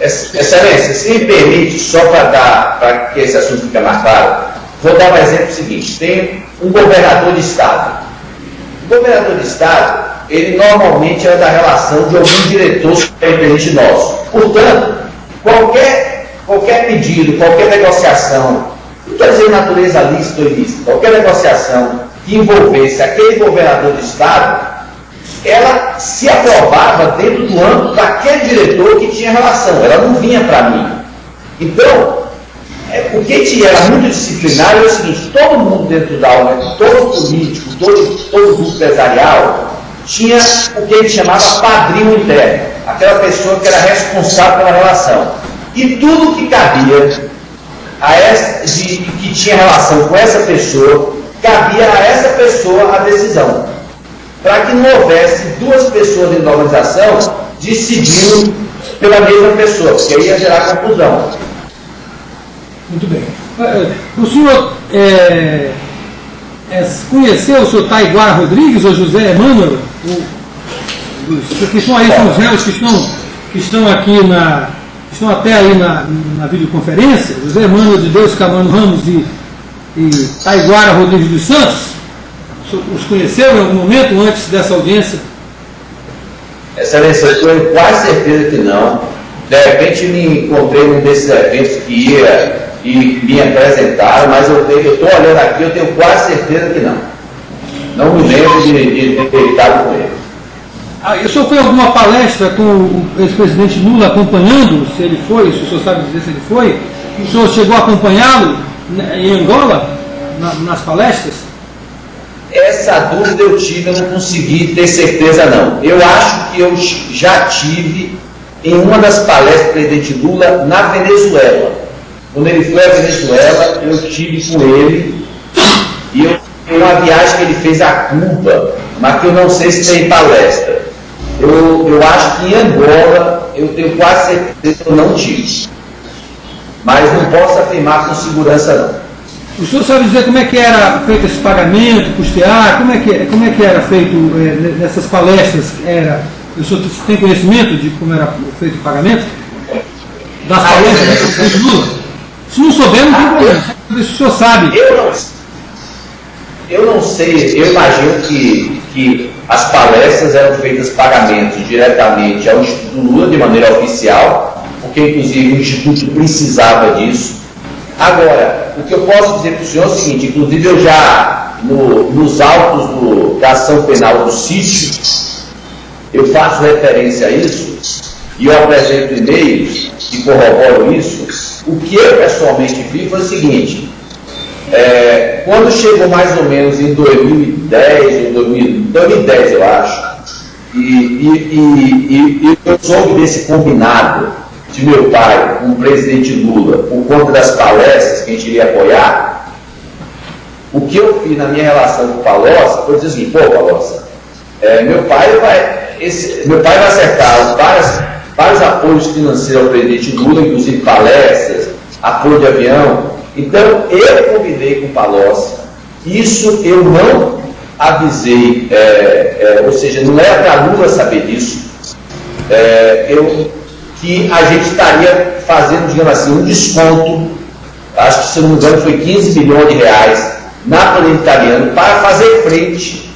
S4: Excelência, se me permite, só para dar, para que esse assunto fique mais claro, vou dar um exemplo seguinte. Tem um governador de Estado. O governador de Estado, ele normalmente é da relação de algum diretor superintendente nosso. Portanto, qualquer, qualquer pedido, qualquer negociação quer dizer natureza lícita ou ilícita. Qualquer negociação que envolvesse aquele governador do Estado, ela se aprovava dentro do âmbito daquele diretor que tinha relação, ela não vinha para mim. Então, é, o que era muito disciplinário é o seguinte, todo mundo dentro da aula, todo político, todo, todo grupo empresarial, tinha o que ele chamava padrinho interno, aquela pessoa que era responsável pela relação. E tudo que cabia a essa, que tinha relação com essa pessoa, cabia a essa pessoa a decisão. Para que não houvesse duas pessoas dentro da organização decidindo pela mesma pessoa, porque aí ia gerar confusão.
S1: Muito bem. É, o senhor é, é, conheceu o senhor Taiguara Rodrigues ou José Emanuel? Os que estão aí são os réus que estão, que estão aqui na. Estão até aí na, na videoconferência, José Emanuel de Deus Camano Ramos e, e Taiguara Rodrigues dos Santos. Os conheceu em algum momento antes dessa audiência?
S4: Excelência, eu tenho quase certeza que não. De repente me encontrei num desses eventos que ia e me apresentaram, mas eu estou olhando aqui, eu tenho quase certeza que não. Não me lembro de ter estado com ele.
S1: Ah, o senhor foi a alguma palestra com o ex-presidente Lula acompanhando, se ele foi, se o senhor sabe dizer se ele foi? O senhor chegou a acompanhá-lo em Angola, na, nas palestras?
S4: Essa dúvida eu tive, eu não consegui ter certeza não. Eu acho que eu já tive em uma das palestras do presidente Lula na Venezuela. Quando ele foi à Venezuela, eu estive com ele e eu uma viagem que ele fez a Cuba, mas que eu não sei se tem palestra. Eu, eu acho que em Angola eu tenho quase certeza que eu não tive. Mas não posso afirmar com segurança não.
S1: O senhor sabe dizer como é que era feito esse pagamento, custear, como é que, como é que era feito é, nessas palestras? Era, o senhor tem conhecimento de como era feito o pagamento? Das ah, palestras do Lula? Se não souber, não tem problema. Se o senhor sabe.
S4: Eu não, eu não sei, eu imagino que, que as palestras eram feitas pagamentos diretamente ao Instituto Lula de maneira oficial, porque inclusive o Instituto precisava disso. Agora, o que eu posso dizer para o senhor é o seguinte, inclusive eu já, no, nos autos do, da ação penal do sítio, eu faço referência a isso, e eu apresento e-mails que corroboram isso, o que eu pessoalmente vi foi o seguinte: é, quando chegou mais ou menos em 2010, ou 2010 eu acho, e, e, e, e, eu soube desse combinado de meu pai com o presidente Lula por conta das palestras que a gente iria apoiar, o que eu fiz na minha relação com o Palocci foi dizer assim, pô Palocci, é, meu pai vai. Esse, meu pai vai acertar várias vários apoios financeiros ao presidente Lula, inclusive palestras, apoio de avião. Então, eu combinei com o Palocci, isso eu não avisei, é, é, ou seja, não é para Lula saber disso, é, eu, que a gente estaria fazendo, digamos assim, um desconto, acho que se não me engano foi 15 milhões de reais, na planeta italiana, para fazer frente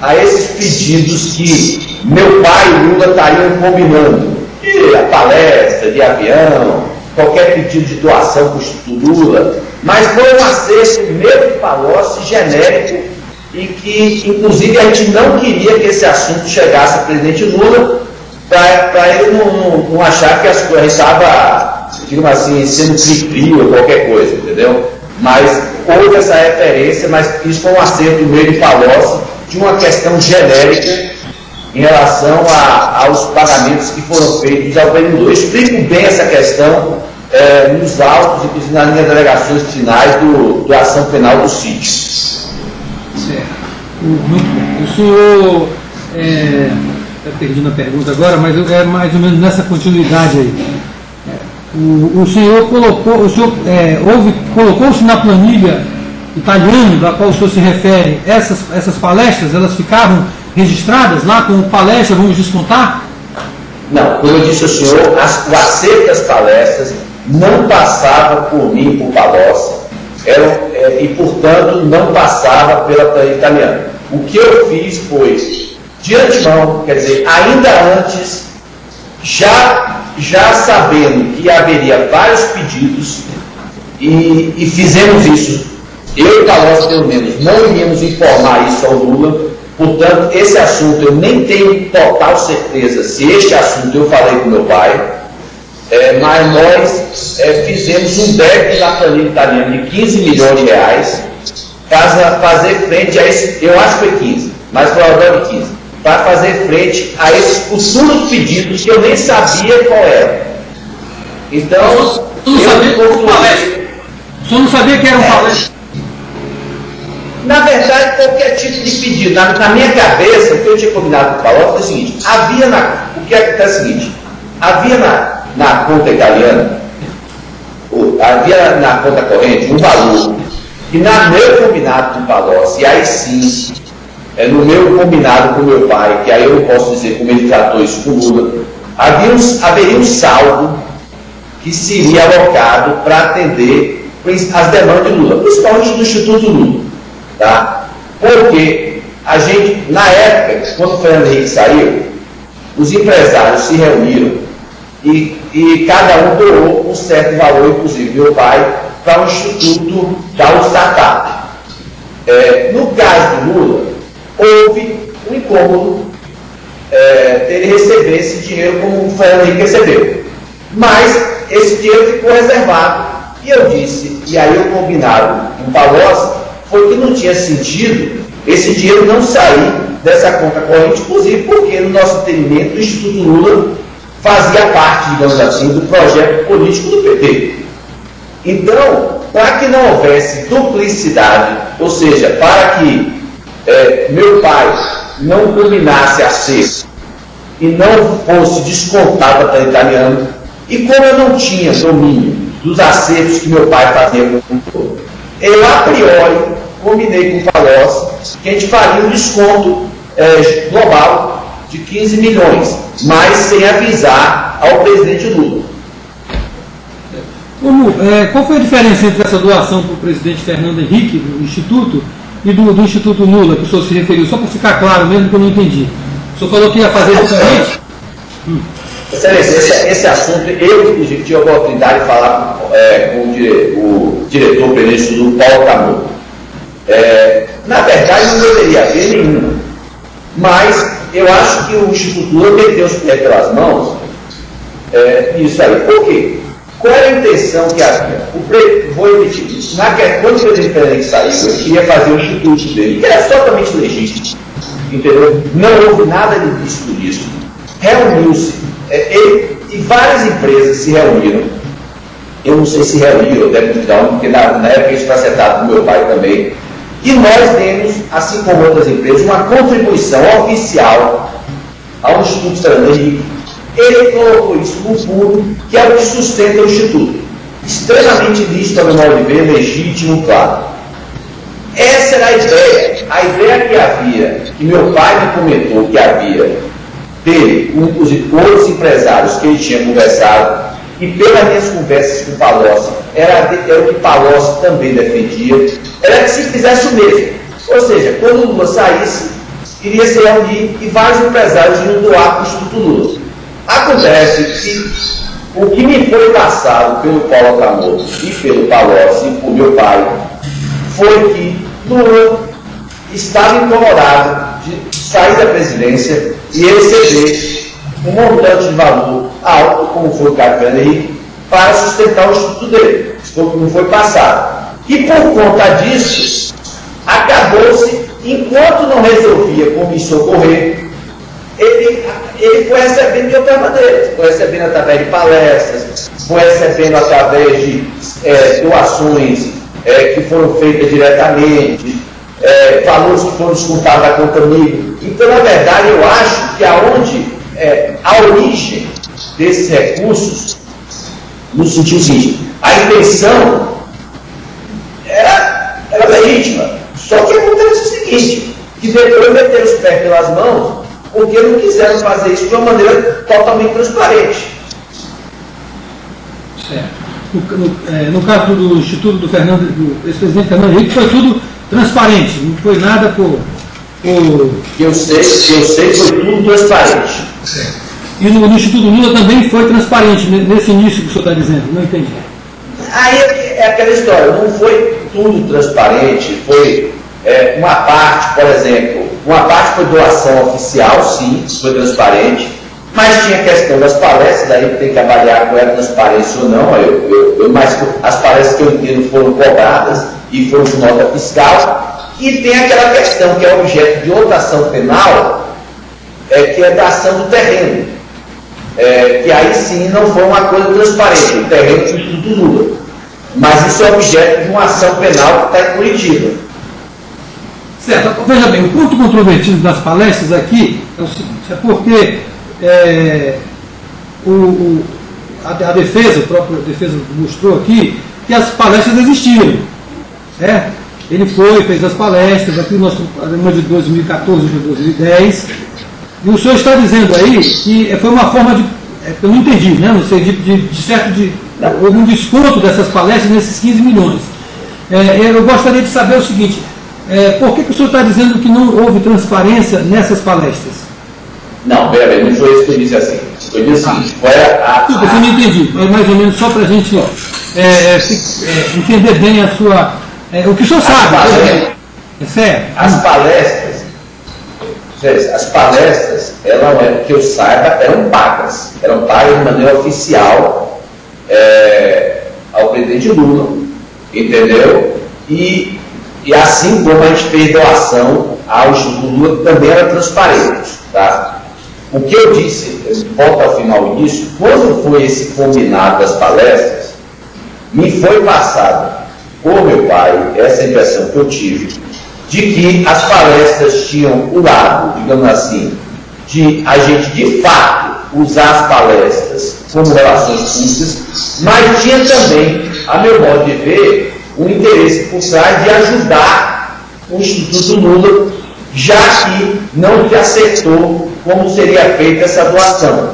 S4: a esses pedidos que meu pai e Lula estariam combinando. De palestra, de avião, qualquer pedido de doação para o Instituto Lula, mas foi um acerto meio Palocci genérico e que, inclusive, a gente não queria que esse assunto chegasse ao presidente Lula para ele não, não, não, achar que as coisas estavam, digamos assim, sendo cri ou qualquer coisa, entendeu? Mas houve essa referência, mas isso foi um acerto meio de de uma questão genérica em relação a, aos pagamentos que foram feitos ao vendedor. Explico bem essa questão é, nos autos e nas minhas delegações finais do, do ação penal do sítio.
S1: Certo. Muito bem. O senhor, é, está perdendo a pergunta agora, mas quero mais ou menos nessa continuidade aí. É, o, o senhor colocou, o senhor é, houve, colocou-se na planilha italiana da qual o senhor se refere, essas, essas palestras, elas ficavam registradas lá com palestra, vamos descontar?
S4: Não, como eu disse ao senhor, as, o acerto das palestras não passava por mim, por Palocci, era, é, e portanto não passava pela italiana. O que eu fiz foi, de antemão, quer dizer, ainda antes, já, já sabendo que haveria vários pedidos, e, e fizemos isso. Eu e pelo menos, não iríamos informar isso ao Lula, portanto, esse assunto eu nem tenho total certeza se este assunto eu falei com meu pai, é, mas nós é, fizemos um débito na planilha italiana de 15 milhões de reais para fazer frente a esse, eu acho que foi 15, mas provavelmente 15, para fazer frente a esses futuros pedidos que eu nem sabia qual era. Então,
S1: tu não sabia era um palestra. Tu não sabia que era um
S4: é. Na verdade, qualquer tipo de pedido. Na, na minha cabeça, o que eu tinha combinado com o Paulo foi o seguinte: havia na. O que é, é o seguinte? Havia na, na conta italiana, havia na conta corrente um valor que na meu combinado com o Palocci, e aí sim, é no meu combinado com meu pai, que aí eu posso dizer como ele tratou isso com o Lula, havia um, haveria um saldo que seria alocado para atender as demandas de Lula, principalmente do Instituto Lula. Tá? Porque a gente, na época, quando o Fernando Henrique saiu, os empresários se reuniram e, e cada um doou um certo valor, inclusive meu pai, para o Instituto da Startup. É, no caso do Lula, houve um incômodo é, dele receber esse dinheiro como o Fernando Henrique recebeu. Mas esse dinheiro ficou reservado. E eu disse, e aí o combinado com Palocci foi que não tinha sentido esse dinheiro não sair dessa conta corrente, inclusive porque no nosso entendimento o Instituto Lula fazia parte, digamos assim, do projeto político do PT. Então, para que não houvesse duplicidade, ou seja, para que é, meu pai não combinasse a ser e não fosse descontado para italiano, e como eu não tinha domínio dos acertos que meu pai fazia com o eu a priori combinei com o Palocci que a gente faria um desconto é, global de 15 milhões, mas sem avisar ao presidente Lula.
S1: Como, é, qual foi a diferença entre essa doação para o presidente Fernando Henrique, do Instituto, e do, do Instituto Lula, que o senhor se referiu? Só para ficar claro mesmo que eu não entendi. O senhor falou que ia fazer diferente?
S4: Hum. Excelência, esse, esse, assunto, eu inclusive tive a oportunidade de falar é, com o, dire, o diretor do Paulo Camilo. É, na verdade, não deveria haver nenhuma. Mas eu acho que o Instituto meteu os pés pelas mãos é, nisso aí. Por quê? Qual era a intenção que havia? O pre... Vou repetir isso. Na... Quando o presidente Fernandes saiu, ele queria fazer o instituto dele, que era totalmente legítimo. Entendeu? Não houve nada de isso. Reuniu-se. É, ele e várias empresas se reuniram. Eu não sei se reuniram, deve dar um, porque na, na época isso está acertado com meu pai também. E nós demos, assim como outras empresas, uma contribuição oficial ao Instituto Henrique ele colocou isso no fundo, que é o que sustenta o Instituto. Extremamente lícito, a meu ver, legítimo, claro. Essa era a ideia. A ideia que havia, que meu pai me comentou que havia, dele, com outros empresários que ele tinha conversado, e pelas minhas conversas com o Palocci, era, era o que Palocci também defendia, era que se fizesse o mesmo. Ou seja, quando Lula saísse, iria se reunir e vários empresários iam doar para o Instituto Lula. Acontece que o que me foi passado pelo Paulo Camoto e pelo Palocci, por meu pai, foi que Lula estava incomodado de sair da presidência e receber um montante de valor alto, como foi o caso Henrique, para sustentar o instituto dele. Isso não foi passado. E por conta disso, acabou-se, enquanto não resolvia como isso ocorrer, ele, ele foi recebendo de outra maneira, foi recebendo através de palestras, foi recebendo através de é, doações é, que foram feitas diretamente, é, valores que foram descontados da conta amigo. Então, na verdade, eu acho que aonde é, a origem desses recursos, no sentido seguinte, a intenção era, era legítima. Só que acontece o seguinte, que depois meter os pés pelas mãos porque não quiseram fazer isso de uma maneira totalmente transparente.
S1: Certo. No, no, é, no caso do, Instituto do Fernando, do ex-presidente Fernando Henrique, foi tudo transparente, não foi nada por. por...
S4: Que eu sei, que eu sei foi tudo transparente.
S1: Certo. E no, no Instituto Lula também foi transparente, nesse início que o senhor está dizendo, não entendi.
S4: Aí é aquela história, não foi tudo transparente, foi é, uma parte, por exemplo, uma parte foi doação oficial, sim, foi transparente, mas tinha a questão das palestras, aí tem que avaliar qual é a transparência ou não. Eu, eu, eu, mas as palestras que eu entendo foram cobradas e foram de nota fiscal. E tem aquela questão que é objeto de outra ação penal, é, que é da ação do terreno. É, que aí sim não foi uma coisa transparente, o terreno do Instituto Lula. Mas isso é objeto de uma ação penal que está em Curitiba.
S1: Certo, veja bem, o ponto controvertido das palestras aqui é o seguinte, é porque é, o, o, a, a, defesa, a própria defesa mostrou aqui, que as palestras existiram. É? Ele foi, fez as palestras, aqui nós uma de 2014 de 2010, e o senhor está dizendo aí que foi uma forma de. É, eu não entendi, né? Não sei, de, de, de certo de. Houve um desconto dessas palestras nesses 15 milhões. É, eu gostaria de saber o seguinte, é, por que, que o senhor está dizendo que não houve transparência nessas palestras?
S4: Não, peraí, não foi isso que eu disse assim. Eu disse o seguinte, foi a. a,
S1: Desculpa, você não entendi. É mais ou menos só para a gente é, é, é, entender bem a sua. É, o que o senhor sabe.
S4: Palestras,
S1: é sério.
S4: As palestras, as palestras, eram, que eu saiba, eram pagas. Eram pagas de maneira oficial é, ao presidente Lula. Entendeu? E, e assim como a gente fez doação ao Instituto Lula, também era transparente. Tá? O que eu disse, volta ao final disso, quando foi esse combinado das palestras, me foi passado por meu pai essa impressão que eu tive de que as palestras tinham o lado, digamos assim, de a gente de fato usar as palestras como relações públicas, mas tinha também, a meu modo de ver, um interesse por trás de ajudar o Instituto Lula já que não te acertou como seria feita essa doação.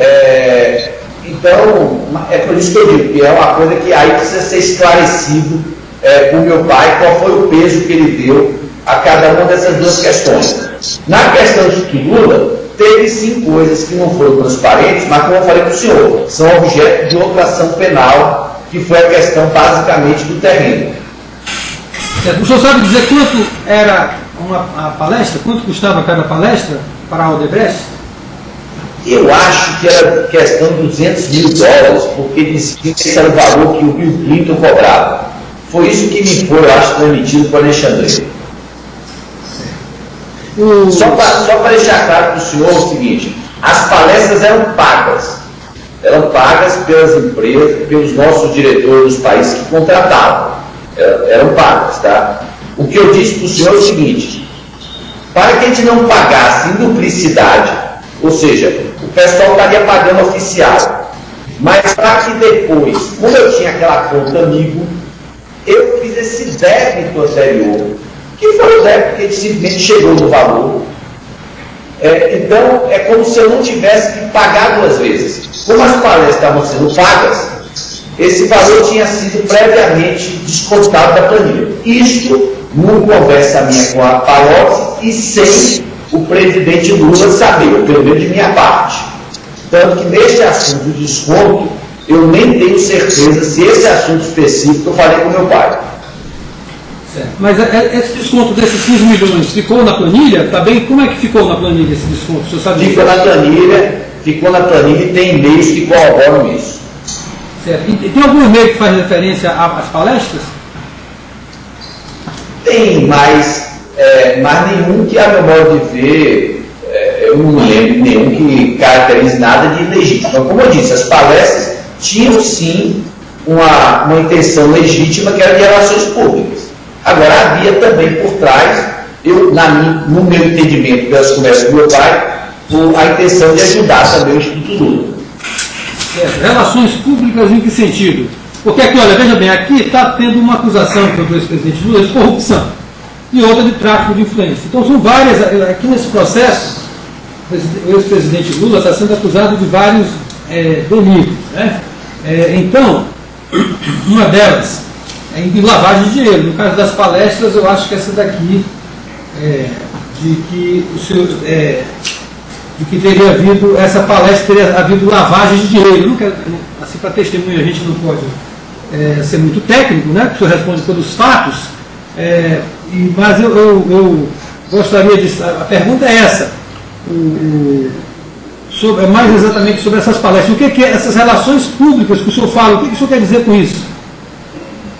S4: É, então, é por isso que eu digo que é uma coisa que aí precisa ser esclarecido é, por meu pai qual foi o peso que ele deu a cada uma dessas duas questões. Na questão de Lula, teve sim coisas que não foram transparentes, mas como eu falei para o senhor, são objeto de outra ação penal, que foi a questão basicamente do terreno.
S1: O senhor sabe dizer quanto era uma palestra? Quanto custava cada palestra para a Odebrecht?
S4: Eu acho que era questão de 200 mil dólares, porque disse que esse era o valor que o Bill Clinton cobrava. Foi isso que me foi, eu acho, transmitido para Alexandre. O... Só para deixar claro para o senhor o seguinte, as palestras eram pagas. Eram pagas pelas empresas, pelos nossos diretores dos países que contratavam. Eram pagas, tá? O que eu disse para o senhor é o seguinte: para que a gente não pagasse em duplicidade, ou seja, o pessoal estaria pagando oficial, mas para que depois, como eu tinha aquela conta amigo, eu fiz esse débito anterior, que foi o débito que gente simplesmente chegou no valor. É, então, é como se eu não tivesse que pagar duas vezes. Como as palestras estavam sendo pagas, esse valor tinha sido previamente descontado da planilha. Isto numa conversa minha com a Palocci e sem o presidente Lula saber, pelo menos de minha parte. Tanto que neste assunto do desconto, eu nem tenho certeza se esse assunto específico eu falei com meu pai.
S1: Certo. Mas é, é, esse desconto desses 15 milhões ficou na planilha? Tá bem? Como é que ficou na planilha esse desconto? O senhor
S4: sabe ficou na planilha, ficou na planilha e tem e-mails que corroboram isso.
S1: Certo. E tem algum e-mail que faz referência às palestras?
S4: Tem, mas, é, mas nenhum que, a meu modo de ver, é, eu não lembro nenhum que caracterize nada de ilegítimo. Então, como eu disse, as palestras tinham sim uma, uma intenção legítima que era de relações públicas. Agora, havia também por trás, eu, na, no meu entendimento pelas conversas do meu pai, a intenção de ajudar também o Instituto Lula.
S1: É, relações públicas em que sentido? Porque aqui, olha, veja bem, aqui está tendo uma acusação contra o ex-presidente Lula de corrupção e outra de tráfico de influência. Então são várias, aqui nesse processo, o ex-presidente Lula está sendo acusado de vários é, delitos. Né? É, então, uma delas é em lavagem de dinheiro. No caso das palestras, eu acho que essa daqui, é, de que o. É, de que teria havido, essa palestra teria havido lavagem de dinheiro. Não quero, assim, para testemunha, a gente não pode é, ser muito técnico, né? o senhor responde pelos fatos, é, e, mas eu, eu, eu, gostaria de. A pergunta é essa. O, o, sobre, é mais exatamente sobre essas palestras. O que, que é essas relações públicas que o senhor fala? O que, que o senhor quer dizer com isso?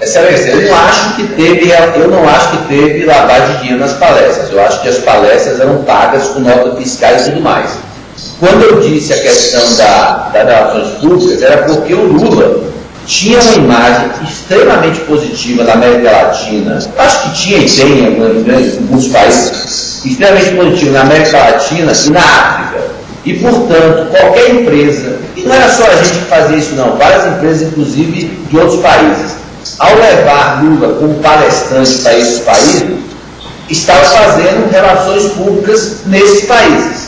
S4: Excelência, eu não acho que teve, eu não acho que teve lavagem de dinheiro nas palestras. Eu acho que as palestras eram pagas com nota fiscal e tudo mais. Quando eu disse a questão da, das relações públicas, era porque o Lula tinha uma imagem extremamente positiva na América Latina. Acho que tinha e tem em alguns países extremamente positiva na América Latina e na África. E, portanto, qualquer empresa, e não era só a gente que fazia isso, não, várias empresas, inclusive de outros países, ao levar Lula como palestrante para esses países, estava fazendo relações públicas nesses países.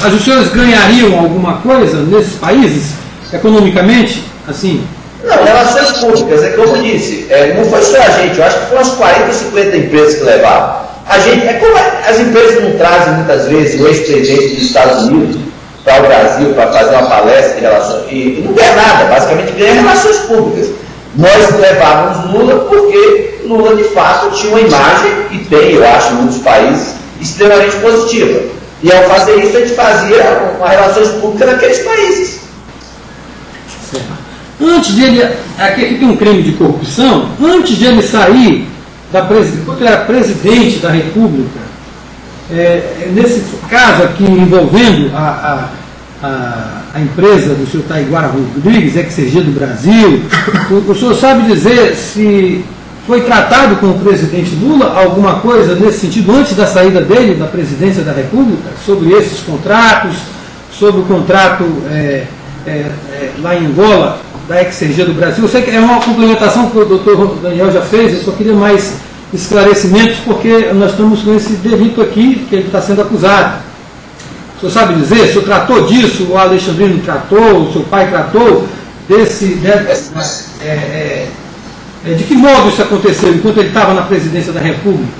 S1: Mas os senhores ganhariam alguma coisa nesses países, economicamente, assim?
S4: Não, relações públicas, é como eu disse, é, não foi só a gente, eu acho que foram umas 40 ou 50 empresas que levaram. A gente, é como as empresas não trazem muitas vezes o ex-presidente dos Estados Unidos para o Brasil para fazer uma palestra em relação. E, não ganha nada, basicamente ganha relações públicas. Nós levávamos Lula porque Lula de fato tinha uma imagem, e tem, eu acho, em muitos países, extremamente positiva. E ao fazer isso, a gente fazia uma relações públicas naqueles países.
S1: Antes de ele. Aqui, tem um crime de corrupção. Antes de ele sair da quando ele era presidente da República, é, nesse caso aqui envolvendo a, a, a, a empresa do senhor Taiguara Rodrigues, ex-CG do Brasil, o, o senhor sabe dizer se foi tratado com o presidente Lula alguma coisa nesse sentido antes da saída dele da presidência da República, sobre esses contratos, sobre o contrato é, é, é, lá em Angola, da ex-CG do Brasil? Eu sei que é uma complementação que o doutor Daniel já fez, eu só queria mais esclarecimentos, porque nós estamos com esse delito aqui que ele está sendo acusado. O senhor sabe dizer, o senhor tratou disso, o Alexandrino tratou, o seu pai tratou, desse. Né, é, é, é, de que modo isso aconteceu enquanto ele estava na presidência da República?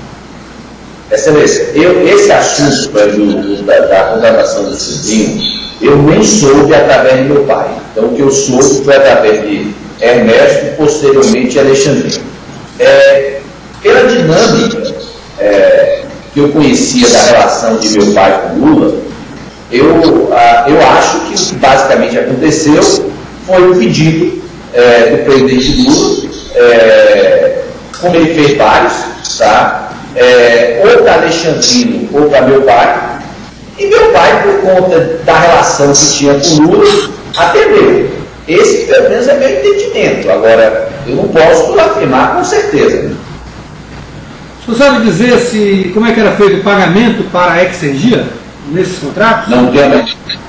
S4: Excelência, eu, esse assunto do, da, da contratação do Cidinho, eu nem soube através do meu pai. Então o que eu soube foi através de Ernesto e posteriormente Alexandrino. É, pela dinâmica é, que eu conhecia da relação de meu pai com Lula, eu, a, eu acho que o que basicamente aconteceu foi o pedido é, do presidente Lula, é, como ele fez vários, tá? É, ou para Alexandrino ou para meu pai, e meu pai, por conta da relação que tinha com Lula, atendeu. Esse, pelo menos, é meu entendimento. Agora, eu não posso afirmar com certeza.
S1: Você sabe dizer se como é que era feito o pagamento para a Exergia nesses contratos?
S4: Não tenho.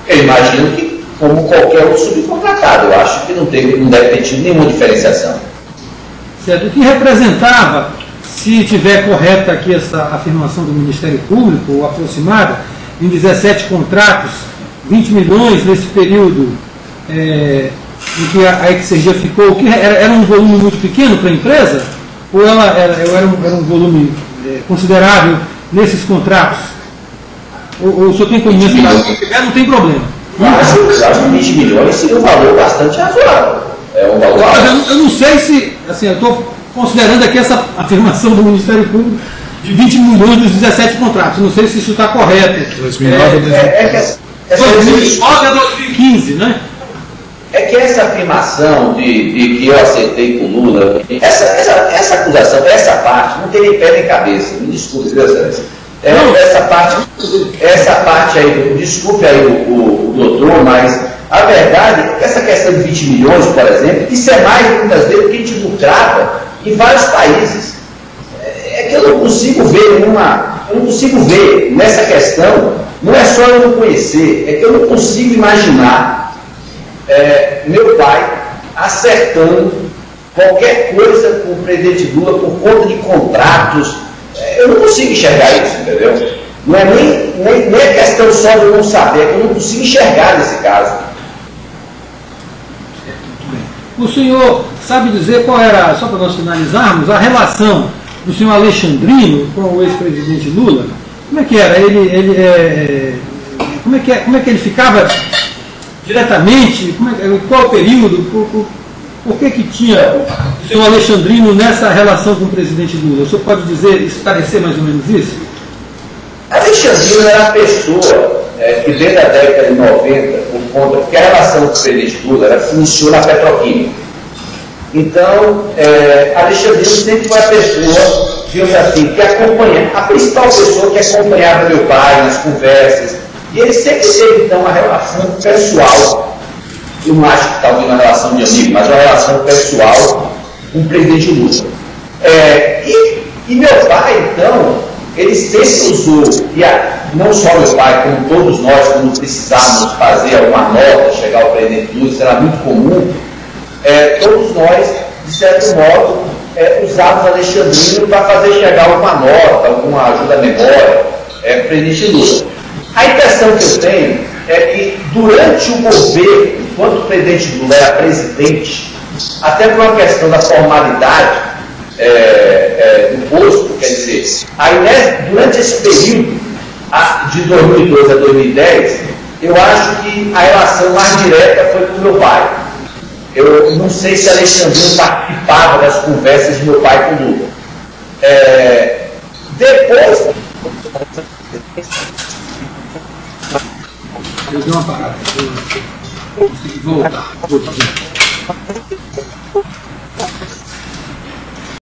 S4: Eu imagino que como qualquer outro subcontratado. Eu acho que não, teve, não deve ter tido nenhuma diferenciação.
S1: Certo. O que representava, se tiver correta aqui essa afirmação do Ministério Público, ou aproximada, em 17 contratos, 20 milhões nesse período é, em que a, a Exergia ficou, que era, era um volume muito pequeno para a empresa? ou ela era, era, um, era um volume é, considerável nesses contratos? Ou, ou o senhor tem mensurar? Se não tem problema.
S4: Eu acho que 20 milhões seria um valor bastante razoável. É um valor
S1: eu, eu, não sei se, assim, eu estou considerando aqui essa afirmação do Ministério Público de 20 milhões dos 17 contratos. Não sei se isso está correto.
S5: 2009 é, é, é,
S1: é, 2009 a 2015, né?
S4: é que essa afirmação de, de, que eu aceitei com Lula, essa, essa, essa acusação, essa parte, não tem nem pé nem cabeça. Me desculpe, Deus é, essa parte, essa parte aí, desculpe aí o, o, o, doutor, mas a verdade é que essa questão de 20 milhões, por exemplo, isso é mais muitas vezes do que a gente lucrava em vários países. É, é eu não consigo ver eu não consigo ver nessa questão, não é só eu não conhecer, é que eu não consigo imaginar é, meu pai acertando qualquer coisa com o presidente Lula por conta de contratos. É, eu não consigo enxergar isso, entendeu? Não é nem, nem, nem questão só de eu não saber, é que eu não consigo enxergar nesse caso.
S1: O senhor sabe dizer qual era, só para nós finalizarmos, a relação do senhor Alexandrino com o ex-presidente Lula? Como é que era? Ele, ele é, é como, é que, é, como é que ele ficava diretamente? Como é, qual período? Por, por, por, que, que tinha o senhor Alexandrino nessa relação com o presidente Lula? O senhor pode dizer, esclarecer mais ou menos isso?
S4: Alexandrino era a pessoa é, que desde a década de 90, por conta, porque a relação com o presidente Lula ela iniciou na petroquímica. Então, é, Alexandrino sempre foi a pessoa, digamos assim, que acompanha, a principal pessoa que acompanhava meu pai nas conversas. E ele sempre teve, então, uma relação pessoal, eu não acho que talvez uma relação de amigo, mas uma relação pessoal com o presidente Lula. É, e, e meu pai, então, ele sempre usou, e a, não só meu pai, como todos nós, quando precisávamos fazer alguma nota, chegar ao presidente Lula, isso era muito comum, é, todos nós, de certo modo, é, usávamos Alexandrino para fazer chegar alguma nota, alguma ajuda à memória é, Lula. A impressão que eu tenho é que durante o governo, enquanto o presidente Lula era presidente, até por uma questão da formalidade é, é, do posto, quer dizer, aí, né, durante esse período, de 2012 a 2010, eu acho que a relação mais direta foi com meu pai. Eu não sei se Alexandrino participava das conversas de meu pai com o Lula. É, depois.
S1: Eu dei uma parada. Eu consegui voltar.